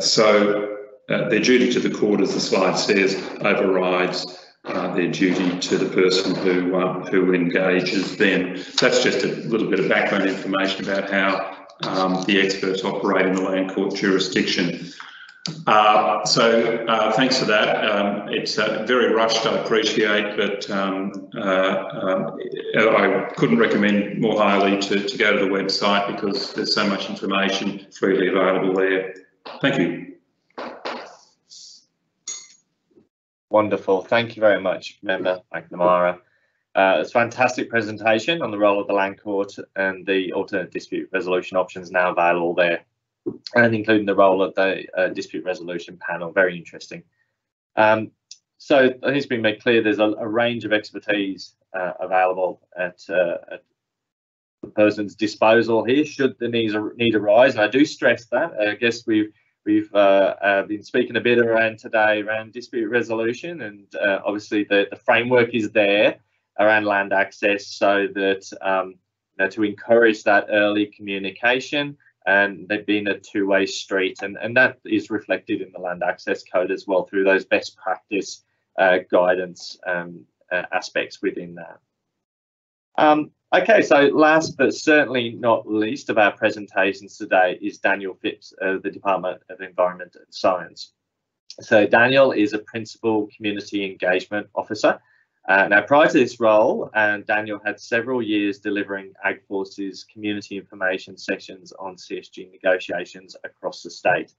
so uh, their duty to the court, as the slide says, overrides uh, their duty to the person who um, who engages them. That's just a little bit of background information about how um, the experts operate in the land court jurisdiction. Uh, so uh, thanks for that. Um, it's uh, very rushed, I appreciate, but um, uh, um, I couldn't recommend more highly to, to go to the website because there's so much information freely available there. Thank you. Wonderful. Thank you very much, Member McNamara. Uh, it's a fantastic presentation on the role of the Land Court and the alternate dispute resolution options now available there, and including the role of the uh, dispute resolution panel. Very interesting. Um, so I think it's been made clear there's a, a range of expertise uh, available at, uh, at, the person's disposal here should the needs need arise. And I do stress that. I guess we've We've uh, uh, been speaking a bit around today around dispute resolution, and uh, obviously the, the framework is there around land access so that um, you know, to encourage that early communication and they've been a two-way street, and, and that is reflected in the land access code as well through those best practice uh, guidance um, uh, aspects within that. Um, Okay, so last but certainly not least of our presentations today is Daniel Phipps of the Department of Environment and Science. So Daniel is a Principal Community Engagement Officer. Uh, now, prior to this role, uh, Daniel had several years delivering AgForce's community information sessions on CSG negotiations across the state.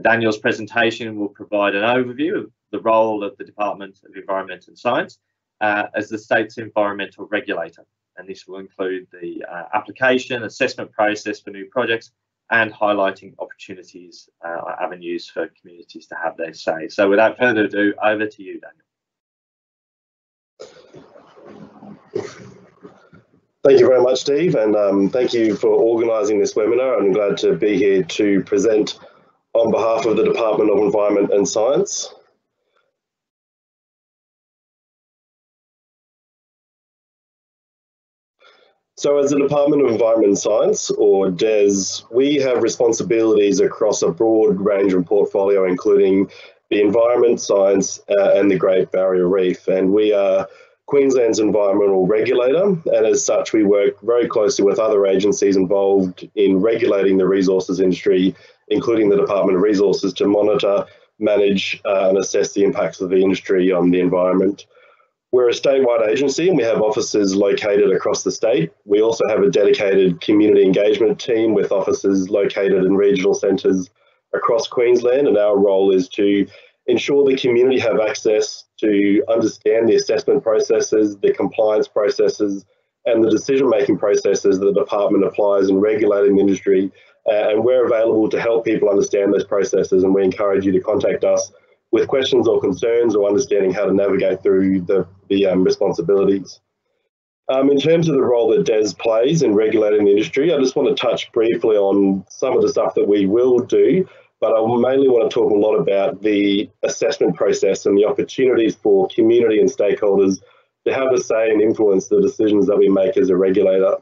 Daniel's presentation will provide an overview of the role of the Department of Environment and Science uh, as the state's environmental regulator and this will include the uh, application assessment process for new projects and highlighting opportunities uh, or avenues for communities to have their say. So without further ado, over to you, Daniel. Thank you very much, Steve, and um, thank you for organising this webinar. I'm glad to be here to present on behalf of the Department of Environment and Science. So as the Department of Environment and Science, or DES, we have responsibilities across a broad range of portfolio, including the environment, science, uh, and the Great Barrier Reef. And we are Queensland's environmental regulator, and as such, we work very closely with other agencies involved in regulating the resources industry, including the Department of Resources, to monitor, manage, uh, and assess the impacts of the industry on the environment. We're a statewide agency and we have offices located across the state. We also have a dedicated community engagement team with offices located in regional centres across Queensland and our role is to ensure the community have access to understand the assessment processes, the compliance processes and the decision-making processes that the department applies in regulating the industry uh, and we're available to help people understand those processes and we encourage you to contact us with questions or concerns or understanding how to navigate through the, the um, responsibilities. Um, in terms of the role that DES plays in regulating the industry, I just want to touch briefly on some of the stuff that we will do, but I mainly want to talk a lot about the assessment process and the opportunities for community and stakeholders to have a say and influence the decisions that we make as a regulator.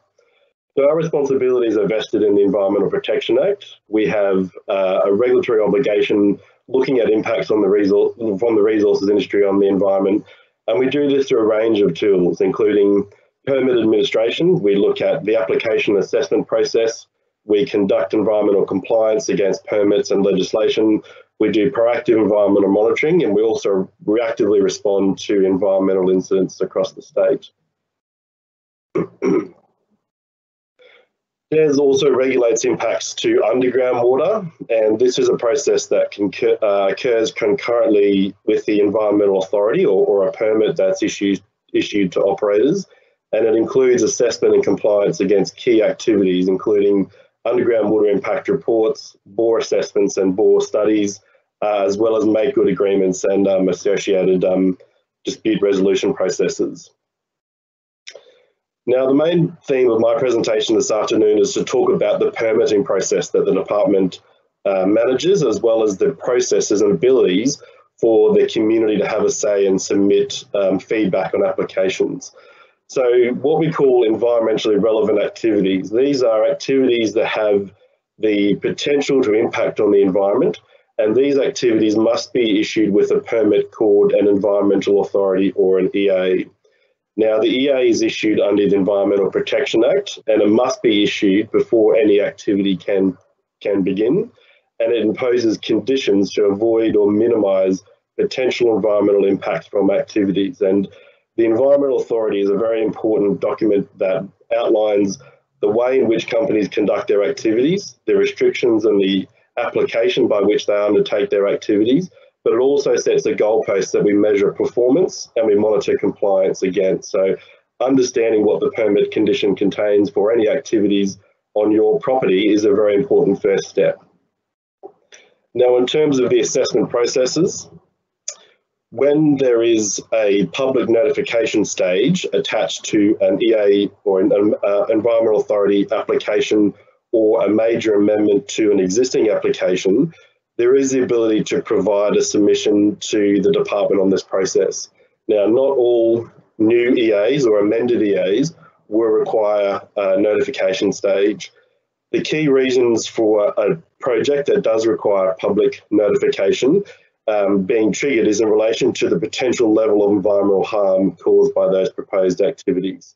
So our responsibilities are vested in the Environmental Protection Act. We have uh, a regulatory obligation looking at impacts on the resource from the resources industry on the environment. And we do this through a range of tools, including permit administration. We look at the application assessment process. We conduct environmental compliance against permits and legislation. We do proactive environmental monitoring, and we also reactively respond to environmental incidents across the state. DES also regulates impacts to underground water, and this is a process that can, uh, occurs concurrently with the environmental authority or, or, a permit that's issued, issued to operators. And it includes assessment and compliance against key activities, including underground water impact reports, bore assessments and bore studies, uh, as well as make good agreements and um, associated um, dispute resolution processes. Now, the main theme of my presentation this afternoon is to talk about the permitting process that the department uh, manages, as well as the processes and abilities for the community to have a say and submit um, feedback on applications. So what we call environmentally relevant activities, these are activities that have the potential to impact on the environment, and these activities must be issued with a permit called an environmental authority or an EA. Now, the EA is issued under the Environmental Protection Act and it must be issued before any activity can, can begin. And it imposes conditions to avoid or minimise potential environmental impacts from activities. And the Environmental Authority is a very important document that outlines the way in which companies conduct their activities, the restrictions and the application by which they undertake their activities, but it also sets a goalpost that we measure performance and we monitor compliance against. So understanding what the permit condition contains for any activities on your property is a very important first step. Now, in terms of the assessment processes, when there is a public notification stage attached to an EA or an uh, Environmental Authority application or a major amendment to an existing application, there is the ability to provide a submission to the department on this process. Now, not all new EAs or amended EAs will require a notification stage. The key reasons for a project that does require public notification um, being triggered is in relation to the potential level of environmental harm caused by those proposed activities.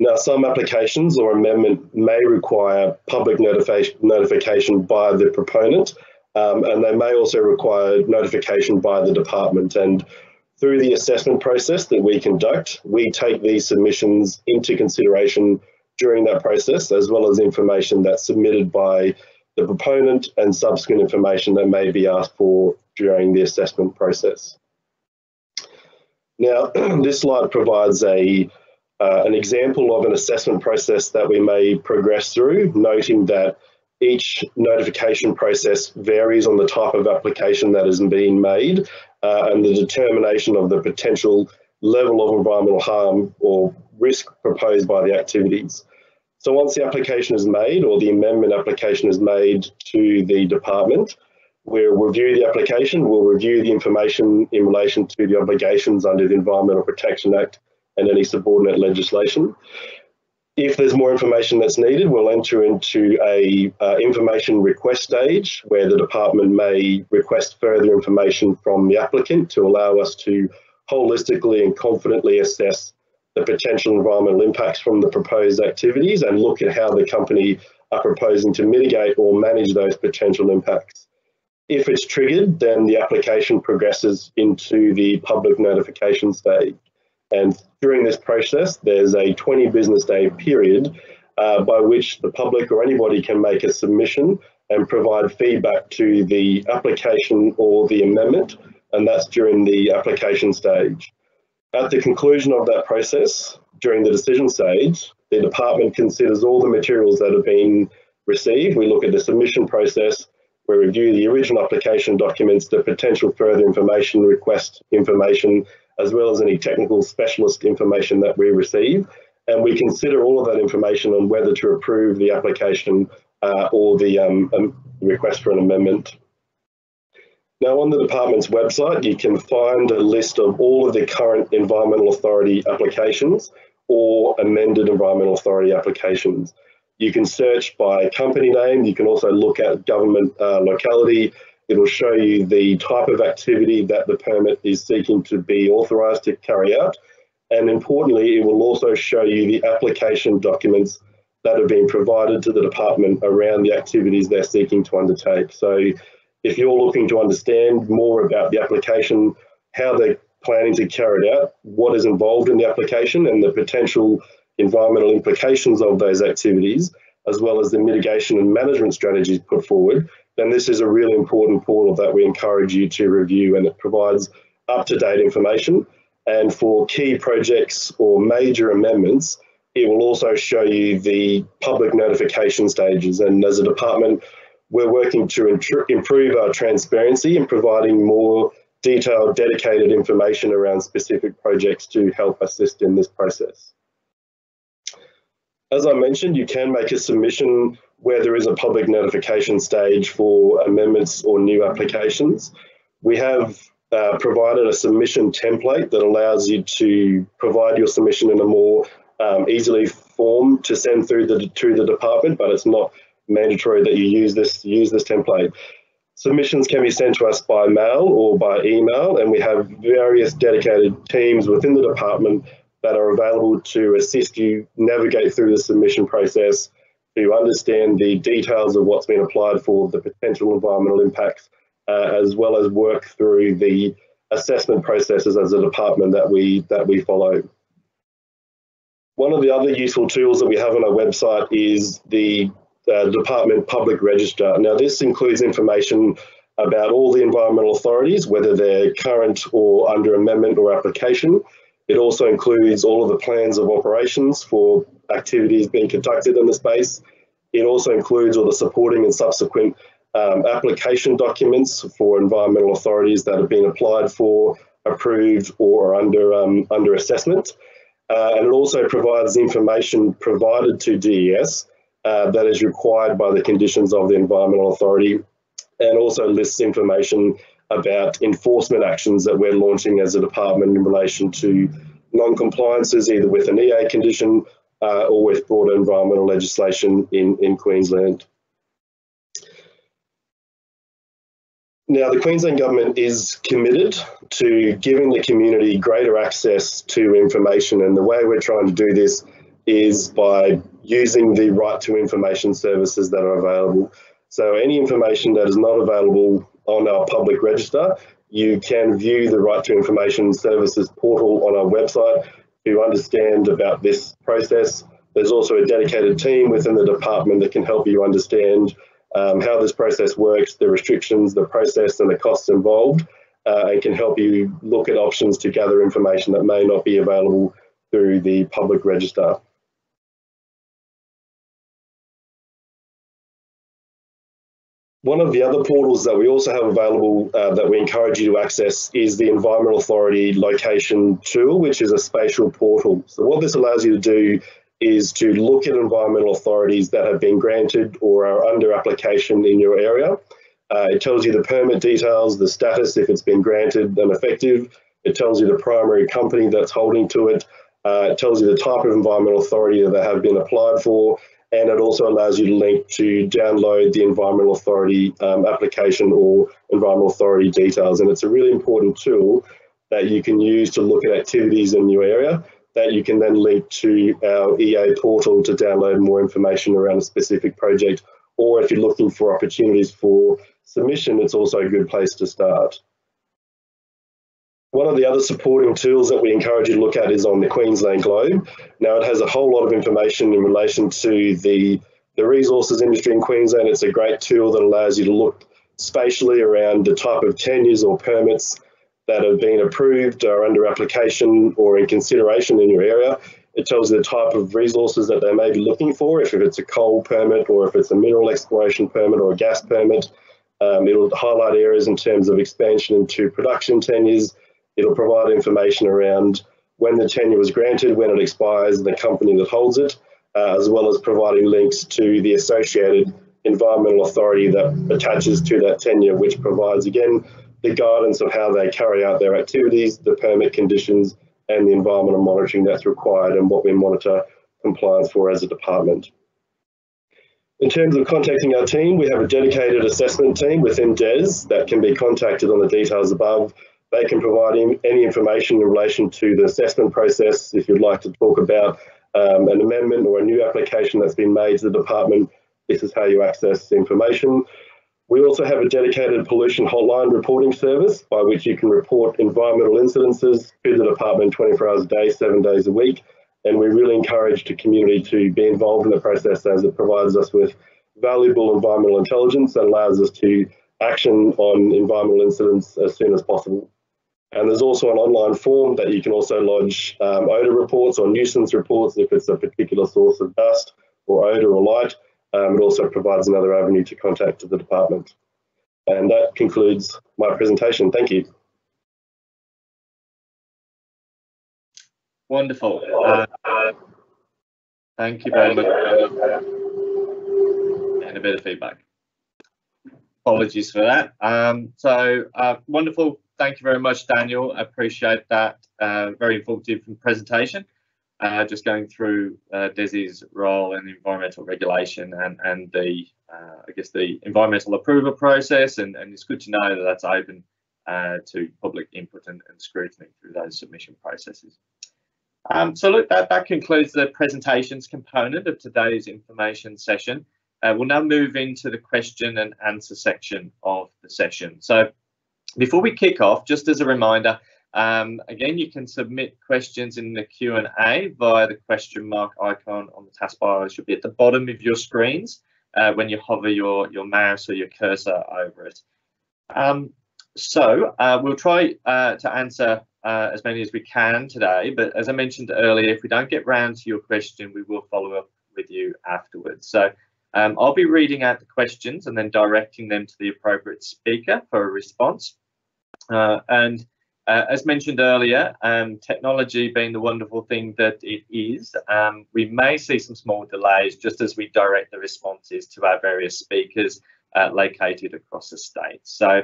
Now, some applications or amendment may require public notification, notification by the proponent, um, and they may also require notification by the department. And through the assessment process that we conduct, we take these submissions into consideration during that process, as well as information that's submitted by the proponent and subsequent information that may be asked for during the assessment process. Now, this slide provides a uh, an example of an assessment process that we may progress through, noting that each notification process varies on the type of application that is being made uh, and the determination of the potential level of environmental harm or risk proposed by the activities. So once the application is made or the amendment application is made to the department, we'll review the application, we'll review the information in relation to the obligations under the Environmental Protection Act and any subordinate legislation. If there's more information that's needed, we'll enter into a uh, information request stage where the department may request further information from the applicant to allow us to holistically and confidently assess the potential environmental impacts from the proposed activities and look at how the company are proposing to mitigate or manage those potential impacts. If it's triggered, then the application progresses into the public notification stage. And during this process, there's a 20 business day period uh, by which the public or anybody can make a submission and provide feedback to the application or the amendment, and that's during the application stage. At the conclusion of that process, during the decision stage, the department considers all the materials that have been received. We look at the submission process, we review the original application documents, the potential further information, request information, as well as any technical specialist information that we receive. And we consider all of that information on whether to approve the application uh, or the um, um, request for an amendment. Now on the department's website, you can find a list of all of the current Environmental Authority applications or amended Environmental Authority applications. You can search by company name. You can also look at government uh, locality It'll show you the type of activity that the permit is seeking to be authorised to carry out. And importantly, it will also show you the application documents that have been provided to the department around the activities they're seeking to undertake. So if you're looking to understand more about the application, how they're planning to carry it out, what is involved in the application and the potential environmental implications of those activities, as well as the mitigation and management strategies put forward, then this is a really important portal that we encourage you to review and it provides up-to-date information. And for key projects or major amendments, it will also show you the public notification stages. And as a department, we're working to improve our transparency and providing more detailed, dedicated information around specific projects to help assist in this process. As I mentioned, you can make a submission where there is a public notification stage for amendments or new applications. We have uh, provided a submission template that allows you to provide your submission in a more um, easily form to send through the to the department, but it's not mandatory that you use this use this template. Submissions can be sent to us by mail or by email, and we have various dedicated teams within the department that are available to assist you navigate through the submission process, to understand the details of what's been applied for, the potential environmental impacts, uh, as well as work through the assessment processes as a department that we that we follow. One of the other useful tools that we have on our website is the uh, Department Public Register. Now, this includes information about all the environmental authorities, whether they're current or under amendment or application. It also includes all of the plans of operations for activities being conducted in the space. It also includes all the supporting and subsequent um, application documents for environmental authorities that have been applied for, approved, or under, um, under assessment. Uh, and it also provides information provided to DES uh, that is required by the conditions of the environmental authority and also lists information about enforcement actions that we're launching as a department in relation to non-compliances either with an EA condition uh, or with broader environmental legislation in, in Queensland. Now, the Queensland Government is committed to giving the community greater access to information, and the way we're trying to do this is by using the right to information services that are available. So, any information that is not available on our public register, you can view the right to information services portal on our website to understand about this process. There's also a dedicated team within the department that can help you understand um, how this process works, the restrictions, the process, and the costs involved, uh, and can help you look at options to gather information that may not be available through the public register. One of the other portals that we also have available uh, that we encourage you to access is the Environmental Authority Location Tool, which is a spatial portal. So what this allows you to do is to look at environmental authorities that have been granted or are under application in your area. Uh, it tells you the permit details, the status if it's been granted and effective. It tells you the primary company that's holding to it. Uh, it tells you the type of environmental authority that they have been applied for. And it also allows you to link to download the environmental authority um, application or environmental authority details. And it's a really important tool that you can use to look at activities in your area that you can then link to our EA portal to download more information around a specific project. Or if you're looking for opportunities for submission, it's also a good place to start. One of the other supporting tools that we encourage you to look at is on the Queensland Globe. Now it has a whole lot of information in relation to the, the resources industry in Queensland. It's a great tool that allows you to look spatially around the type of tenures or permits that have been approved or under application or in consideration in your area. It tells you the type of resources that they may be looking for, if, it's a coal permit or if it's a mineral exploration permit or a gas permit. Um, it'll highlight areas in terms of expansion into production tenures. It'll provide information around when the tenure was granted, when it expires, and the company that holds it, uh, as well as providing links to the associated environmental authority that attaches to that tenure, which provides, again, the guidance of how they carry out their activities, the permit conditions, and the environmental monitoring that's required and what we monitor compliance for as a department. In terms of contacting our team, we have a dedicated assessment team within DES that can be contacted on the details above. They can provide any information in relation to the assessment process. If you'd like to talk about um, an amendment or a new application that's been made to the department, this is how you access information. We also have a dedicated pollution hotline reporting service by which you can report environmental incidences to the department 24 hours a day, seven days a week. And we really encourage the community to be involved in the process as it provides us with valuable environmental intelligence that allows us to action on environmental incidents as soon as possible. And there's also an online form that you can also lodge um, odour reports or nuisance reports if it's a particular source of dust or odour or light. Um, it also provides another avenue to contact the department. And that concludes my presentation. Thank you. Wonderful. Uh, thank you very much. And a bit of feedback. Apologies for that. Um, so uh, wonderful. Thank you very much, Daniel. I appreciate that. Uh, very informative presentation uh, just going through uh, DES's role in environmental regulation and, and the, uh, I guess, the environmental approval process. And, and it's good to know that that's open uh, to public input and, and, scrutiny through those submission processes. Um, so look, that, that concludes the presentations component of today's information session. Uh, we'll now move into the question and answer section of the session. So before we kick off, just as a reminder, um, again, you can submit questions in the Q&A via the question mark icon on the taskbar. It should be at the bottom of your screens uh, when you hover your, your mouse or your cursor over it. Um, so uh, we'll try uh, to answer uh, as many as we can today, but as I mentioned earlier, if we don't get round to your question, we will follow up with you afterwards. So um, I'll be reading out the questions and then directing them to the appropriate speaker for a response. Uh, and uh, as mentioned earlier, um, technology being the wonderful thing that it is, um, we may see some small delays just as we direct the responses to our various speakers uh, located across the state. So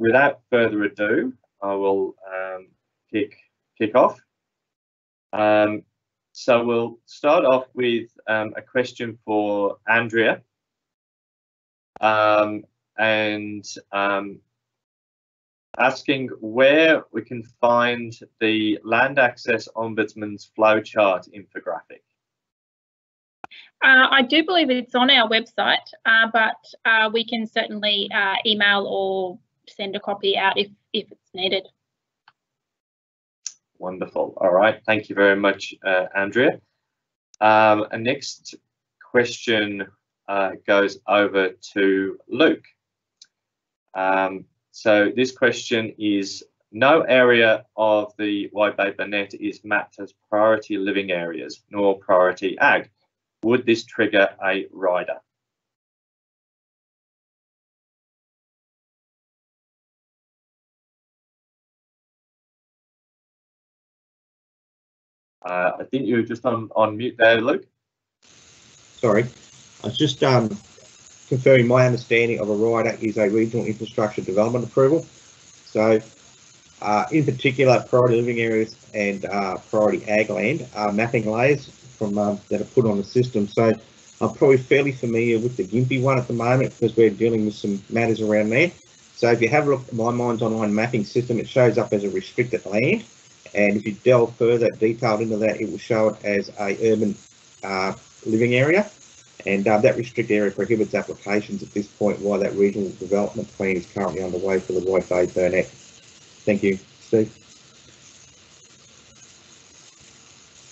without further ado, I will um, kick, kick off. Um, so we'll start off with um, a question for Andrea. Um, and um, asking where we can find the Land Access Ombudsman's flowchart infographic. Uh, I do believe it's on our website, uh, but uh, we can certainly uh, email or send a copy out if, if it's needed. Wonderful. All right. Thank you very much, uh, Andrea. Um, a next question uh, goes over to Luke. Um, so this question is, no area of the Wide Bay Burnett is mapped as priority living areas, nor priority ag. Would this trigger a RIDA? Uh, I think you were just on, on mute there, Luke. Sorry, I was just um, confirming my understanding of a RIDA is a regional infrastructure development approval. So, uh, in particular, priority living areas and uh, priority ag land are mapping layers from um, that are put on the system. So, I'm probably fairly familiar with the Gympie one at the moment because we're dealing with some matters around there. So, if you have a look at MyMinesOnline mapping system, it shows up as a restricted land. And if you delve further detailed into that, it will show it as a urban uh, living area. And uh, that restricted area prohibits applications at this point while that regional development plan is currently underway for the Wide Bay Burnett. Thank you, Steve.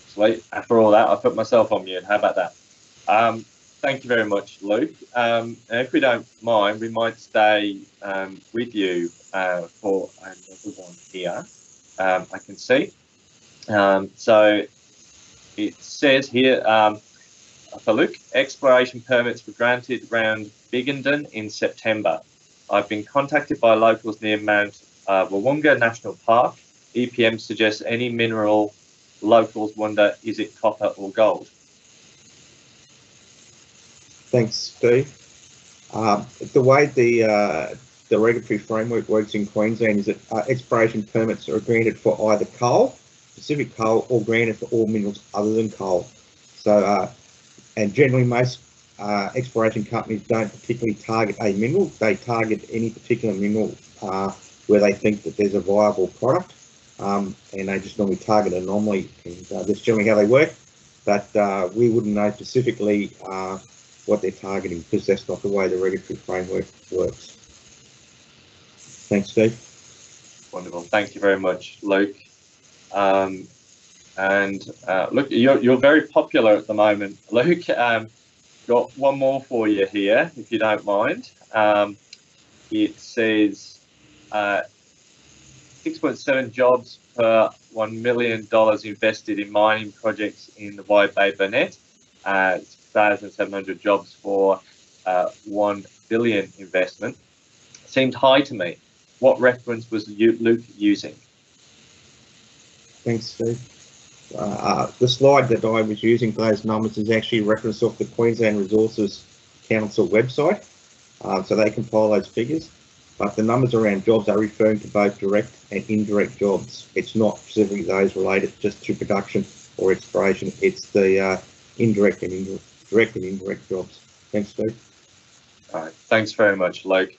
Sweet. After all that, I put myself on mute. How about that? Um, thank you very much, Luke. Um, and if we don't mind, we might stay um, with you uh, for another one here um, I can see. Um, so it says here, for Luke, exploration permits were granted around Biggenden in September. I've been contacted by locals near Mount uh, Wahunga National Park. EPM suggests any mineral. Locals wonder, is it copper or gold? Thanks, Steve. Um, the way the uh, the regulatory framework works in Queensland is that uh, exploration permits are granted for either coal, specific coal, or granted for all minerals other than coal. So, uh, and generally most uh, exploration companies don't particularly target a mineral, they target any particular mineral uh, where they think that there's a viable product. Um, and they just normally target an anomaly, and uh, that's generally how they work. But uh, we wouldn't know specifically what they're targeting because that's not the way the regulatory framework works. Thanks, Steve. Wonderful. Thank you very much, Luke. Um, and uh, look, you're, you're very popular at the moment, Luke. Um, got one more for you here, if you don't mind. Um, it says uh, 6.7 jobs per $1 million invested in mining projects in the Wide Bay Burnett. Uh, 1,700 jobs for uh, 1 billion investment. Seemed high to me. What reference was Luke using? Thanks, Steve. Uh, uh, the slide that I was using for those numbers is actually referenced off the Queensland Resources Council website, uh, so they compile those figures. But the numbers around jobs are referring to both direct and indirect jobs. It's not specifically those related just to production or exploration. It's the uh, indirect and indirect, direct and indirect jobs. Thanks, Steve. All right. Thanks very much, Luke.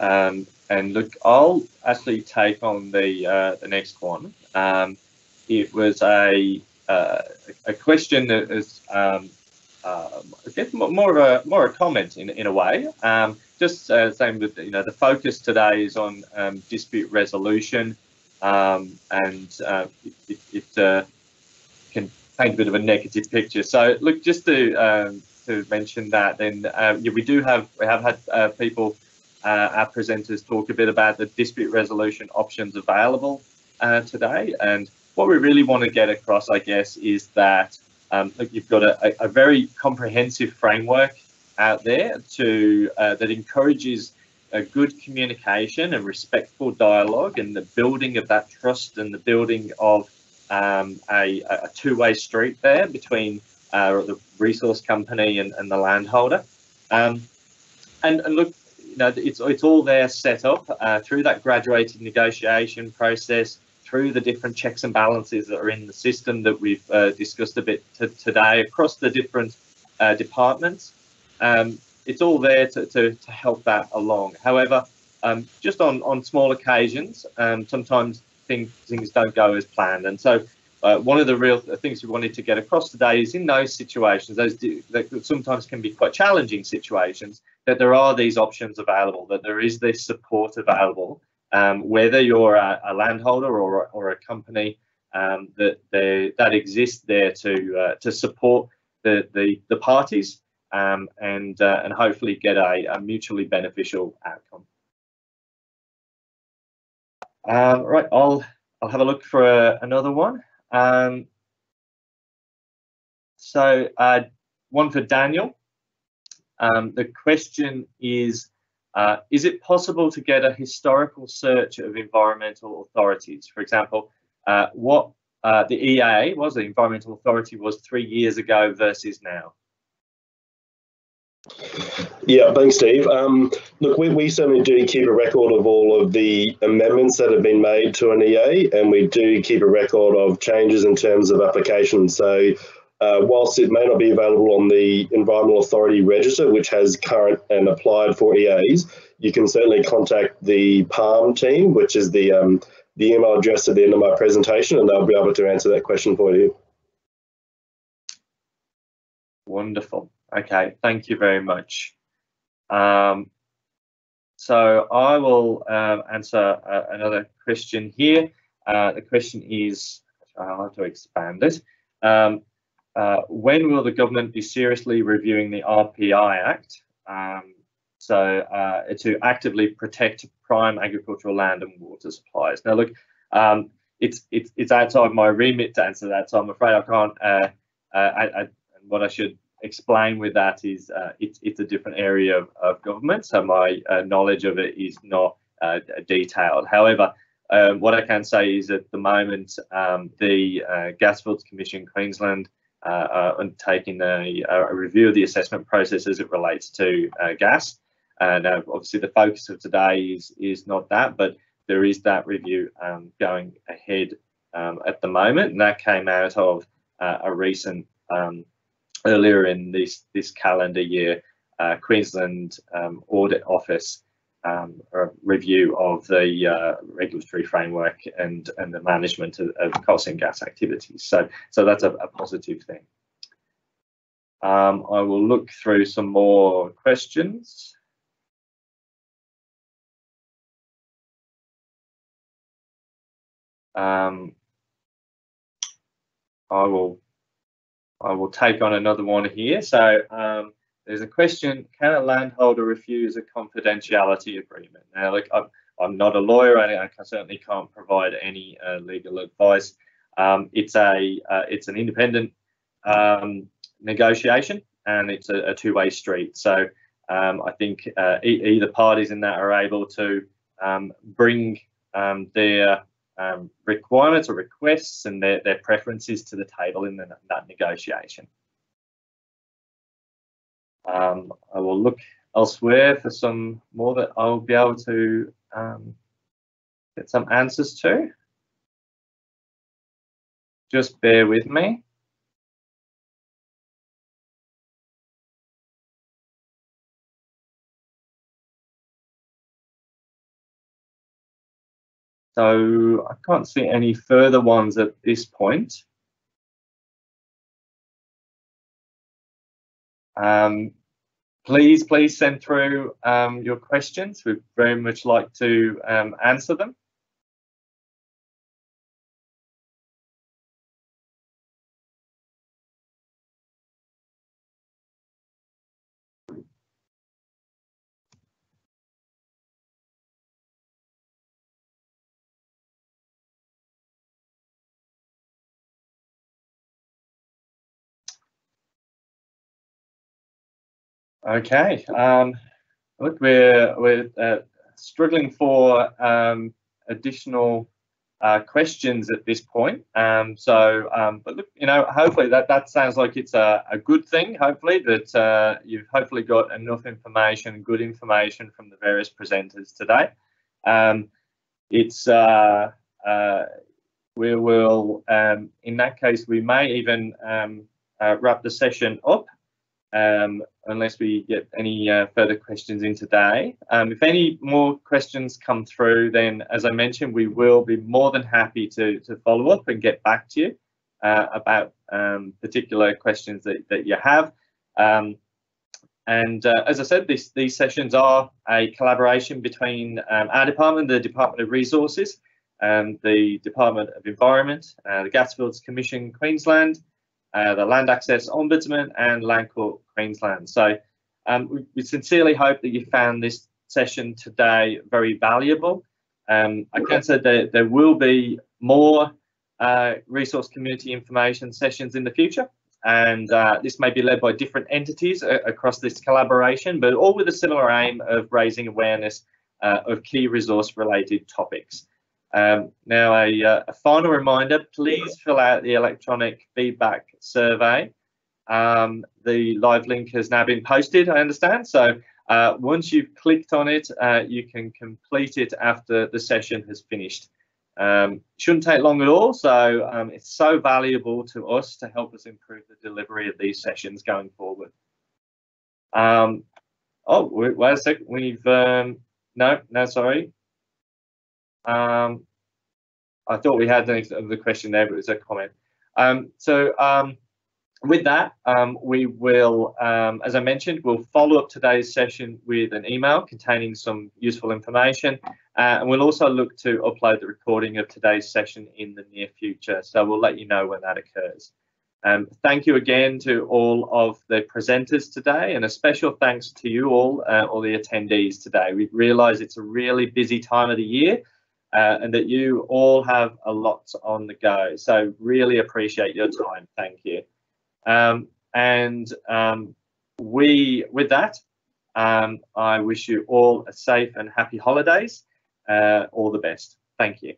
Um, and look, I'll actually take on the uh, the next one. Um, it was a uh, a question that is um, uh, I guess more of a more a comment in in a way. Um, just uh, saying that you know the focus today is on um, dispute resolution, um, and uh, it, it, uh, can paint a bit of a negative picture. So look, just to um, to mention that, then uh, yeah, we do have we have had uh, people, uh, our presenters, talk a bit about the dispute resolution options available today, and what we really want to get across, I guess, is that um, you've got a, a, very comprehensive framework out there to uh, that encourages a good communication and respectful dialogue and the building of that trust and the building of um, a, a two-way street there between uh, the resource company and, and the landholder. Um, and, and, look, you know, it's, it's all there set up uh, through that graduated negotiation process, through the different checks and balances that are in the system that we've uh, discussed a bit today across the different uh, departments. Um, it's all there to, to, to, help that along. However, um, just on, on small occasions, um, sometimes things, things don't go as planned. And so uh, one of the real things we wanted to get across today is in those situations, those that sometimes can be quite challenging situations, that there are these options available, that there is this support available, um, whether you're a, a, landholder or, or a company, um, that they, that exists there to uh, to support the the, the parties um, and uh, and hopefully get a, a mutually beneficial outcome. Um, right, I'll I'll have a look for uh, another one. Um, so uh, one for Daniel. Um, the question is, uh, is it possible to get a historical search of environmental authorities? For example, uh, what uh, the EA was, the Environmental Authority was three years ago versus now? Yeah, thanks, Steve. Um, look, we, we certainly do keep a record of all of the amendments that have been made to an EA, and we do keep a record of changes in terms of applications. So, uh, whilst it may not be available on the Environmental Authority register, which has current and applied for EAs, you can certainly contact the PALM team, which is the um, the email address at the end of my presentation, and they'll be able to answer that question for you. Wonderful. Okay, thank you very much. Um, so I will um, answer uh, another question here. Uh, the question is, I'll have to expand it. Um, uh, when will the government be seriously reviewing the RPI Act um, so uh, to actively protect prime agricultural land and water supplies? Now, look, um, it's, it's, it's outside my remit to answer that, so I'm afraid I can't. Uh, uh, I, I, what I should explain with that is uh, it's, it's a different area of, of government, so my uh, knowledge of it is not detailed. However, um, what I can say is at the moment, um, the Gasfields Commission Queensland undertaking a, a, review of the assessment process as it relates to uh, gas. And obviously the focus of today is, is not that, but there is that review um, going ahead um, at the moment, and that came out of a recent um, earlier in this this calendar year, uh, Queensland um, Audit Office um, review of the uh, regulatory framework and and the management of, of coal seam gas activities. So so that's a, a positive thing. Um, I will look through some more questions. Um, I will I will take on another one here. So um, there's a question, can a landholder refuse a confidentiality agreement? Now, look, I'm, I'm not a lawyer and I certainly can't provide any uh, legal advice. Um, it's a uh, it's an independent um, negotiation and it's a, a two-way street. So um, I think uh, e either parties in that are able to um, bring um, their um, requirements or requests and their, their preferences to the table in the, that negotiation. Um, I will look elsewhere for some more that I'll be able to um, get some answers to. Just bear with me. So I can't see any further ones at this point. Um, please, please send through um, your questions. We'd very much like to um, answer them. Okay. Um, look, we're we're uh, struggling for um, additional uh, questions at this point. Um, so, um, but look, you know, hopefully that that sounds like it's a, a good thing. Hopefully that uh, you've hopefully got enough information, good information from the various presenters today. Um, it's uh, uh, we will, um, in that case, we may even uh, wrap the session up um, unless we get any uh, further questions in today. Um, if any more questions come through, then as I mentioned, we will be more than happy to, to follow up and get back to you uh, about um, particular questions that, that you have. Um, and uh, as I said, this, these sessions are a collaboration between um, our department, the Department of Resources, and the Department of Environment, uh, the Gasfields Commission Queensland, uh, the Land Access Ombudsman and Land Court Queensland. So um, we, we, sincerely hope that you found this session today very valuable. Um, I can say that there will be more uh, resource community information sessions in the future and uh, this may be led by different entities uh, across this collaboration, but all with a similar aim of raising awareness uh, of key resource related topics. Um, now, a, uh, a, final reminder, please fill out the electronic feedback survey. Um, the live link has now been posted, I understand. So uh, once you've clicked on it, uh, you can complete it after the session has finished. Um, shouldn't take long at all, so um, it's so valuable to us to help us improve the delivery of these sessions going forward. Um, oh, wait, wait a second, we've, um, no, no, sorry, um, I thought we had the question there, but it was a comment. Um, so um, with that, um, we will, um, as I mentioned, we'll follow up today's session with an email containing some useful information. Uh, and we'll also look to upload the recording of today's session in the near future. So we'll let you know when that occurs. Um, thank you again to all of the presenters today and a special thanks to you all, uh, all the attendees today. We realise it's a really busy time of the year uh, and that you all have a lot on the go. So really appreciate your time. Thank you. Um, and um, we, with that, um, I wish you all a safe and happy holidays. Uh, all the best. Thank you.